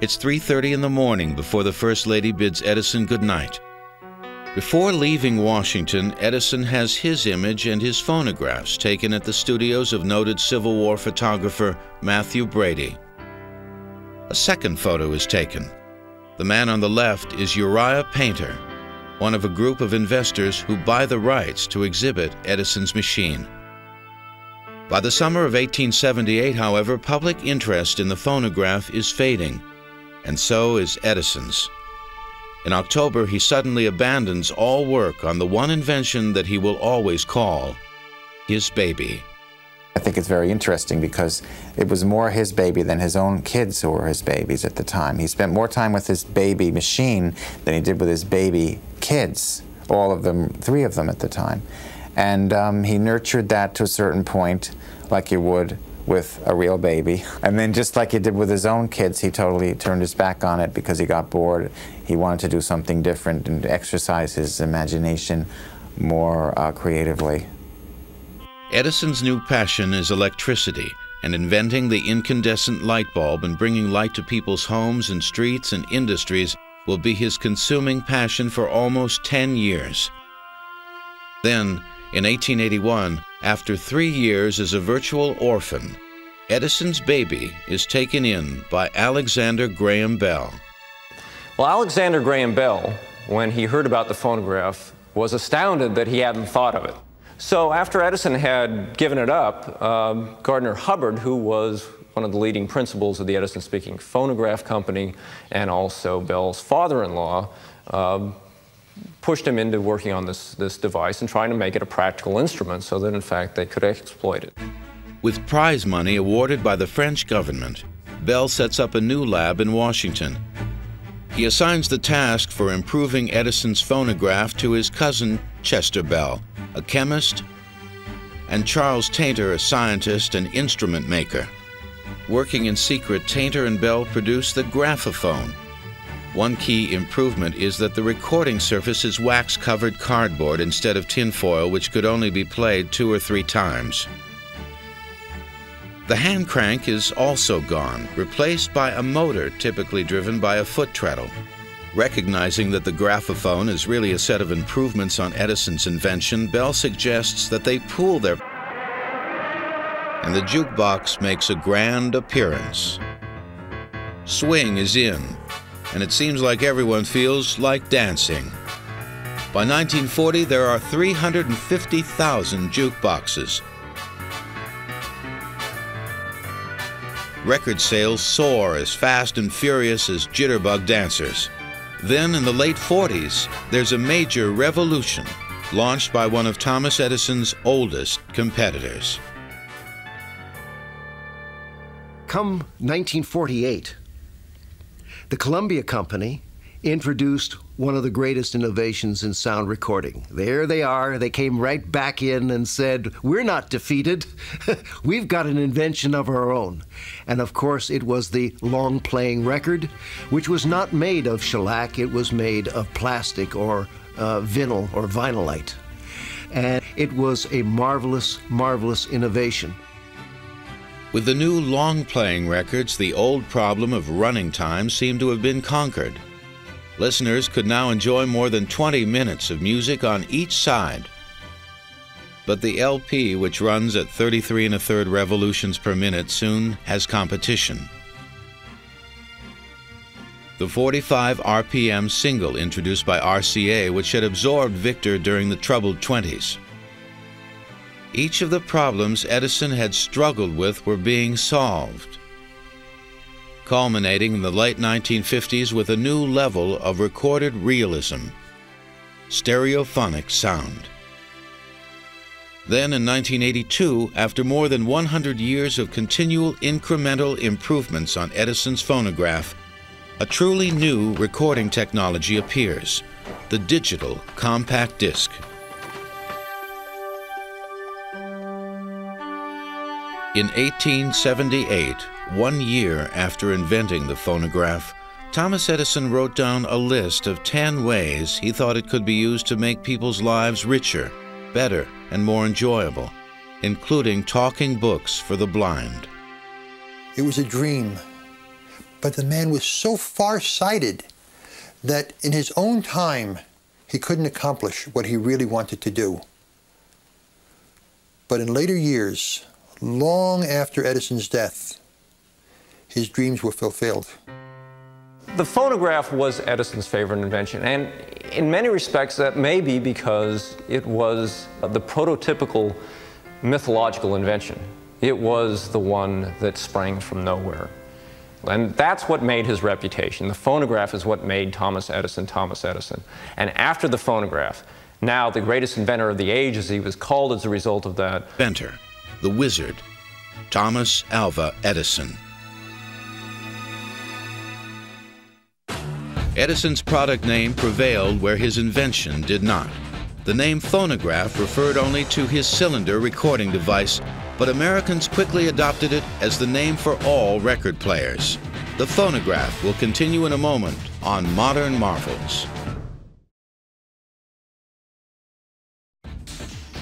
It's 3:30 in the morning before the First Lady bids Edison goodnight. Before leaving Washington, Edison has his image and his phonographs taken at the studios of noted Civil War photographer Mathew Brady. A second photo is taken. The man on the left is Uriah Painter, one of a group of investors who buy the rights to exhibit Edison's machine. By the summer of 1878, however, public interest in the phonograph is fading, and so is Edison's. In October, he suddenly abandons all work on the one invention that he will always call his baby. I think it's very interesting because it was more his baby than his own kids who were his babies at the time. He spent more time with his baby machine than he did with his baby kids, all of them, three of them at the time. And um, he nurtured that to a certain point, like you would with a real baby. And then just like he did with his own kids, he totally turned his back on it because he got bored. He wanted to do something different and exercise his imagination more uh, creatively. Edison's new passion is electricity, and inventing the incandescent light bulb and bringing light to people's homes and streets and industries will be his consuming passion for almost 10 years. Then, in 1881, after three years as a virtual orphan, Edison's baby is taken in by Alexander Graham Bell. Well, Alexander Graham Bell, when he heard about the phonograph, was astounded that he hadn't thought of it. So after Edison had given it up, um, Gardner Hubbard, who was one of the leading principals of the Edison Speaking Phonograph Company and also Bell's father-in-law, um, pushed him into working on this, this device and trying to make it a practical instrument so that in fact they could exploit it. With prize money awarded by the French government, Bell sets up a new lab in Washington. He assigns the task for improving Edison's phonograph to his cousin, Chester Bell, a chemist, and Charles Tainter, a scientist and instrument maker. Working in secret, Tainter and Bell produced the graphophone, one key improvement is that the recording surface is wax covered cardboard instead of tinfoil, which could only be played two or three times. The hand crank is also gone, replaced by a motor typically driven by a foot treadle. Recognizing that the graphophone is really a set of improvements on Edison's invention, Bell suggests that they pool their. And the jukebox makes a grand appearance. Swing is in, and it seems like everyone feels like dancing. By 1940, there are 350,000 jukeboxes. Record sales soar as fast and furious as jitterbug dancers. Then, in the late 40s, there's a major revolution launched by one of Thomas Edison's oldest competitors. Come 1948, the Columbia Company introduced one of the greatest innovations in sound recording. There they are. They came right back in and said, We're not defeated. We've got an invention of our own. And of course, it was the long playing record, which was not made of shellac, it was made of plastic or uh, vinyl or vinylite. And it was a marvelous, marvelous innovation. With the new long playing records, the old problem of running time seemed to have been conquered. Listeners could now enjoy more than 20 minutes of music on each side. But the LP, which runs at 33 and a third revolutions per minute, soon has competition. The 45 RPM single introduced by RCA, which had absorbed Victor during the troubled 20s. Each of the problems Edison had struggled with were being solved, culminating in the late 1950s with a new level of recorded realism stereophonic sound. Then in 1982, after more than 100 years of continual incremental improvements on Edison's phonograph, a truly new recording technology appears the digital compact disc. In 1878, one year after inventing the phonograph, Thomas Edison wrote down a list of 10 ways he thought it could be used to make people's lives richer better and more enjoyable, including talking books for the blind. It was a dream, but the man was so far-sighted that in his own time, he couldn't accomplish what he really wanted to do. But in later years, long after Edison's death, his dreams were fulfilled. The phonograph was Edison's favorite invention, and in many respects that may be because it was the prototypical mythological invention. It was the one that sprang from nowhere. And that's what made his reputation. The phonograph is what made Thomas Edison Thomas Edison. And after the phonograph, now the greatest inventor of the age, as he was called as a result of that. Inventor, the wizard, Thomas Alva Edison. Edison's product name prevailed where his invention did not. The name phonograph referred only to his cylinder recording device, but Americans quickly adopted it as the name for all record players. The phonograph will continue in a moment on Modern Marvels.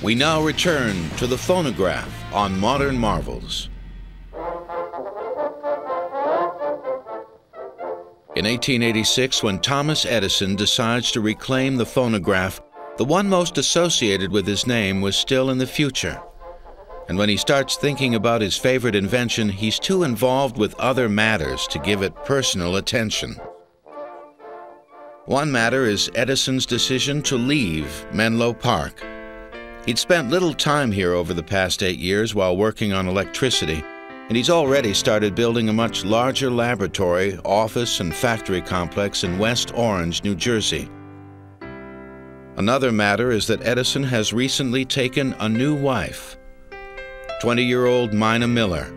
We now return to the phonograph on Modern Marvels. In 1886, when Thomas Edison decides to reclaim the phonograph, the one most associated with his name was still in the future. And when he starts thinking about his favorite invention, he's too involved with other matters to give it personal attention. One matter is Edison's decision to leave Menlo Park. He'd spent little time here over the past eight years while working on electricity, and he's already started building a much larger laboratory, office, and factory complex in West Orange, New Jersey. Another matter is that Edison has recently taken a new wife, 20 year old Mina Miller.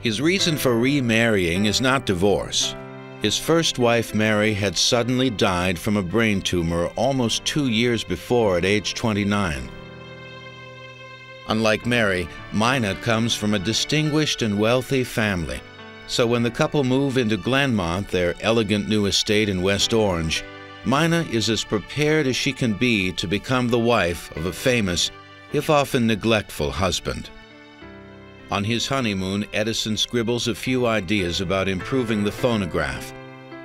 His reason for remarrying is not divorce. His first wife, Mary, had suddenly died from a brain tumor almost two years before at age 29. Unlike Mary, Mina comes from a distinguished and wealthy family. So when the couple move into Glenmont, their elegant new estate in West Orange, Mina is as prepared as she can be to become the wife of a famous, if often neglectful, husband. On his honeymoon, Edison scribbles a few ideas about improving the phonograph.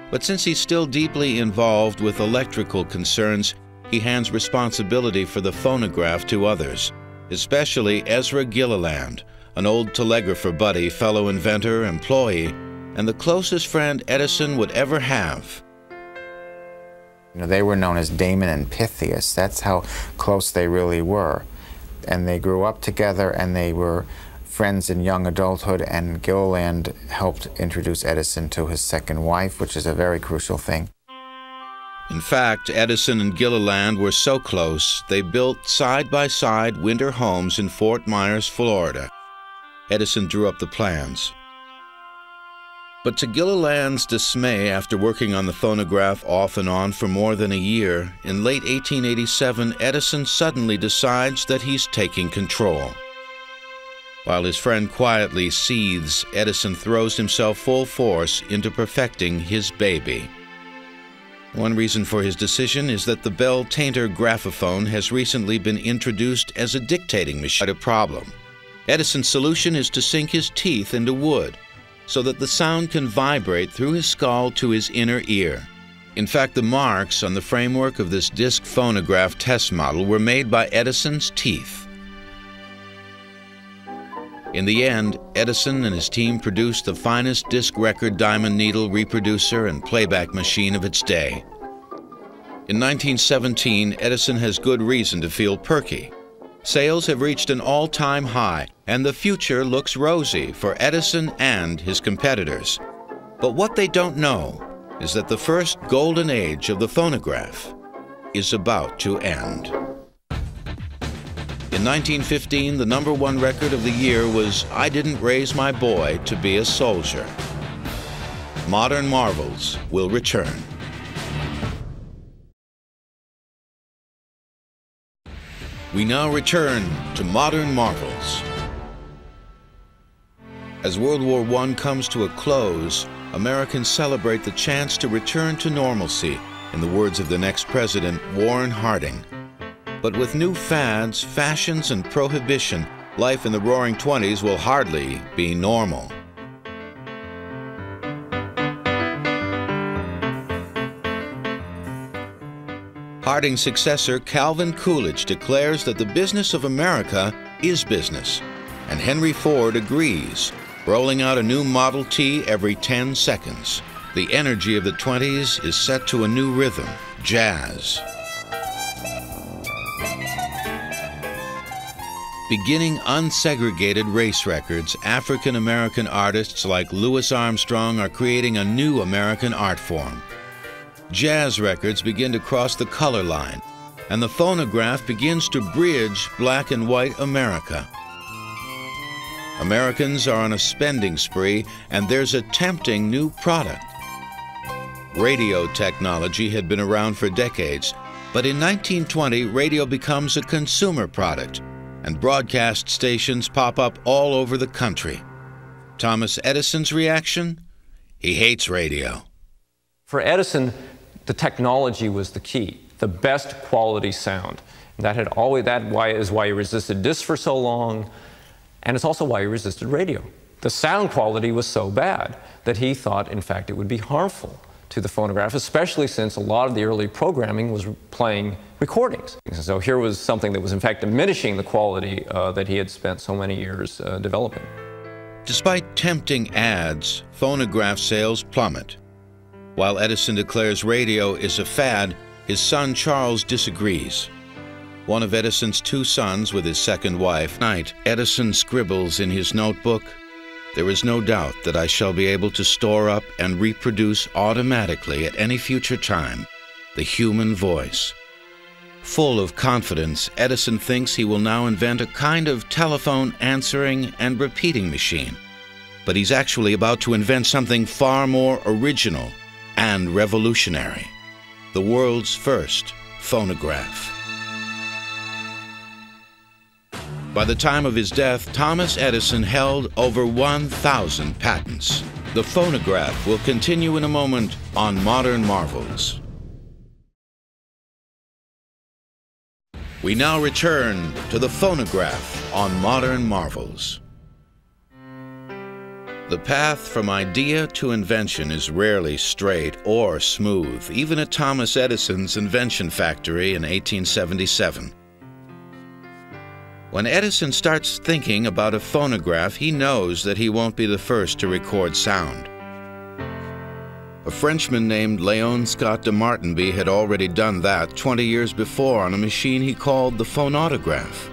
But since he's still deeply involved with electrical concerns, he hands responsibility for the phonograph to others especially Ezra Gilliland, an old telegrapher buddy, fellow inventor, employee, and the closest friend Edison would ever have. You know, they were known as Damon and Pythias. That's how close they really were. And they grew up together and they were friends in young adulthood, and Gilliland helped introduce Edison to his second wife, which is a very crucial thing. In fact, Edison and Gilliland were so close, they built side by side winter homes in Fort Myers, Florida. Edison drew up the plans. But to Gilliland's dismay, after working on the phonograph off and on for more than a year, in late 1887, Edison suddenly decides that he's taking control. While his friend quietly seethes, Edison throws himself full force into perfecting his baby. One reason for his decision is that the Bell Tainter graphophone has recently been introduced as a dictating machine. A problem. Edison's solution is to sink his teeth into wood so that the sound can vibrate through his skull to his inner ear. In fact, the marks on the framework of this disc phonograph test model were made by Edison's teeth. In the end, Edison and his team produced the finest disc record diamond needle reproducer and playback machine of its day. In 1917, Edison has good reason to feel perky. Sales have reached an all time high, and the future looks rosy for Edison and his competitors. But what they don't know is that the first golden age of the phonograph is about to end. In 1915, the number one record of the year was I Didn't Raise My Boy to Be a Soldier. Modern Marvels will return. We now return to modern marvels. As World War I comes to a close, Americans celebrate the chance to return to normalcy, in the words of the next president, Warren Harding. But with new fads, fashions, and prohibition, life in the roaring 20s will hardly be normal. Harding's successor, Calvin Coolidge, declares that the business of America is business, and Henry Ford agrees, rolling out a new Model T every 10 seconds. The energy of the 20s is set to a new rhythm jazz. Beginning unsegregated race records, African American artists like Louis Armstrong are creating a new American art form. Jazz records begin to cross the color line, and the phonograph begins to bridge black and white America. Americans are on a spending spree, and there's a tempting new product. Radio technology had been around for decades, but in 1920, radio becomes a consumer product and broadcast stations pop up all over the country. Thomas Edison's reaction? He hates radio. For Edison, the technology was the key, the best quality sound. That had always that why is why he resisted discs for so long, and it's also why he resisted radio. The sound quality was so bad that he thought, in fact, it would be harmful to the phonograph, especially since a lot of the early programming was playing recordings. So here was something that was in fact diminishing the quality uh, that he had spent so many years uh, developing. Despite tempting ads, phonograph sales plummet. While Edison declares radio is a fad, his son Charles disagrees. One of Edison's two sons with his second wife, Night, Edison scribbles in his notebook, there is no doubt that I shall be able to store up and reproduce automatically at any future time the human voice. Full of confidence, Edison thinks he will now invent a kind of telephone answering and repeating machine. But he's actually about to invent something far more original and revolutionary the world's first phonograph. By the time of his death, Thomas Edison held over 1,000 patents. The phonograph will continue in a moment on Modern Marvels. We now return to the phonograph on Modern Marvels. The path from idea to invention is rarely straight or smooth, even at Thomas Edison's invention factory in 1877. When Edison starts thinking about a phonograph, he knows that he won't be the first to record sound. A Frenchman named Léon Scott de Martinville had already done that 20 years before on a machine he called the phonautograph.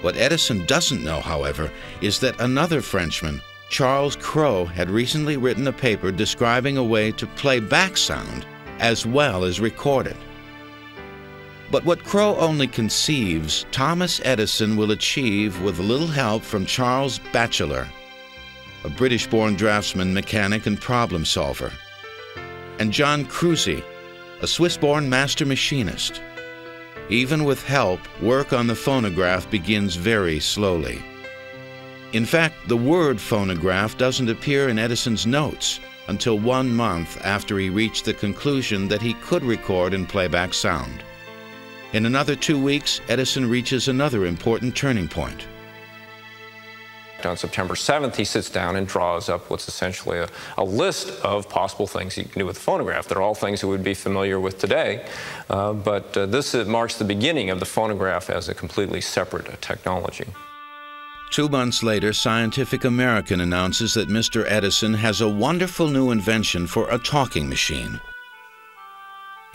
What Edison doesn't know, however, is that another Frenchman, Charles Cros, had recently written a paper describing a way to play back sound as well as record it. But what Cros only conceives, Thomas Edison will achieve with a little help from Charles Batchelor, a British born draftsman, mechanic, and problem solver, and John Kruesi, a Swiss born master machinist. Even with help, work on the phonograph begins very slowly. In fact, the word phonograph doesn't appear in Edison's notes until one month after he reached the conclusion that he could record and playback sound. In another two weeks, Edison reaches another important turning point. On September 7th, he sits down and draws up what's essentially a, a list of possible things he can do with the phonograph. They're all things that we'd be familiar with today, uh, but uh, this uh, marks the beginning of the phonograph as a completely separate uh, technology. Two months later, Scientific American announces that Mr. Edison has a wonderful new invention for a talking machine.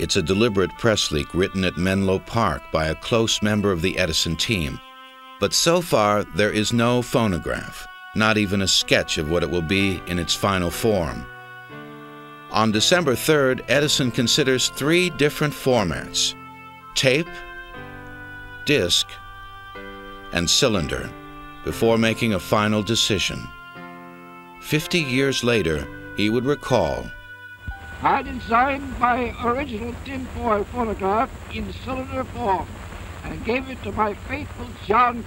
It's a deliberate press leak written at Menlo Park by a close member of the Edison team. But so far, there is no phonograph, not even a sketch of what it will be in its final form. On December 3rd, Edison considers three different formats tape, disc, and cylinder before making a final decision. Fifty years later, he would recall I designed my original tinfoil phonograph in cylinder form and gave it to my faithful John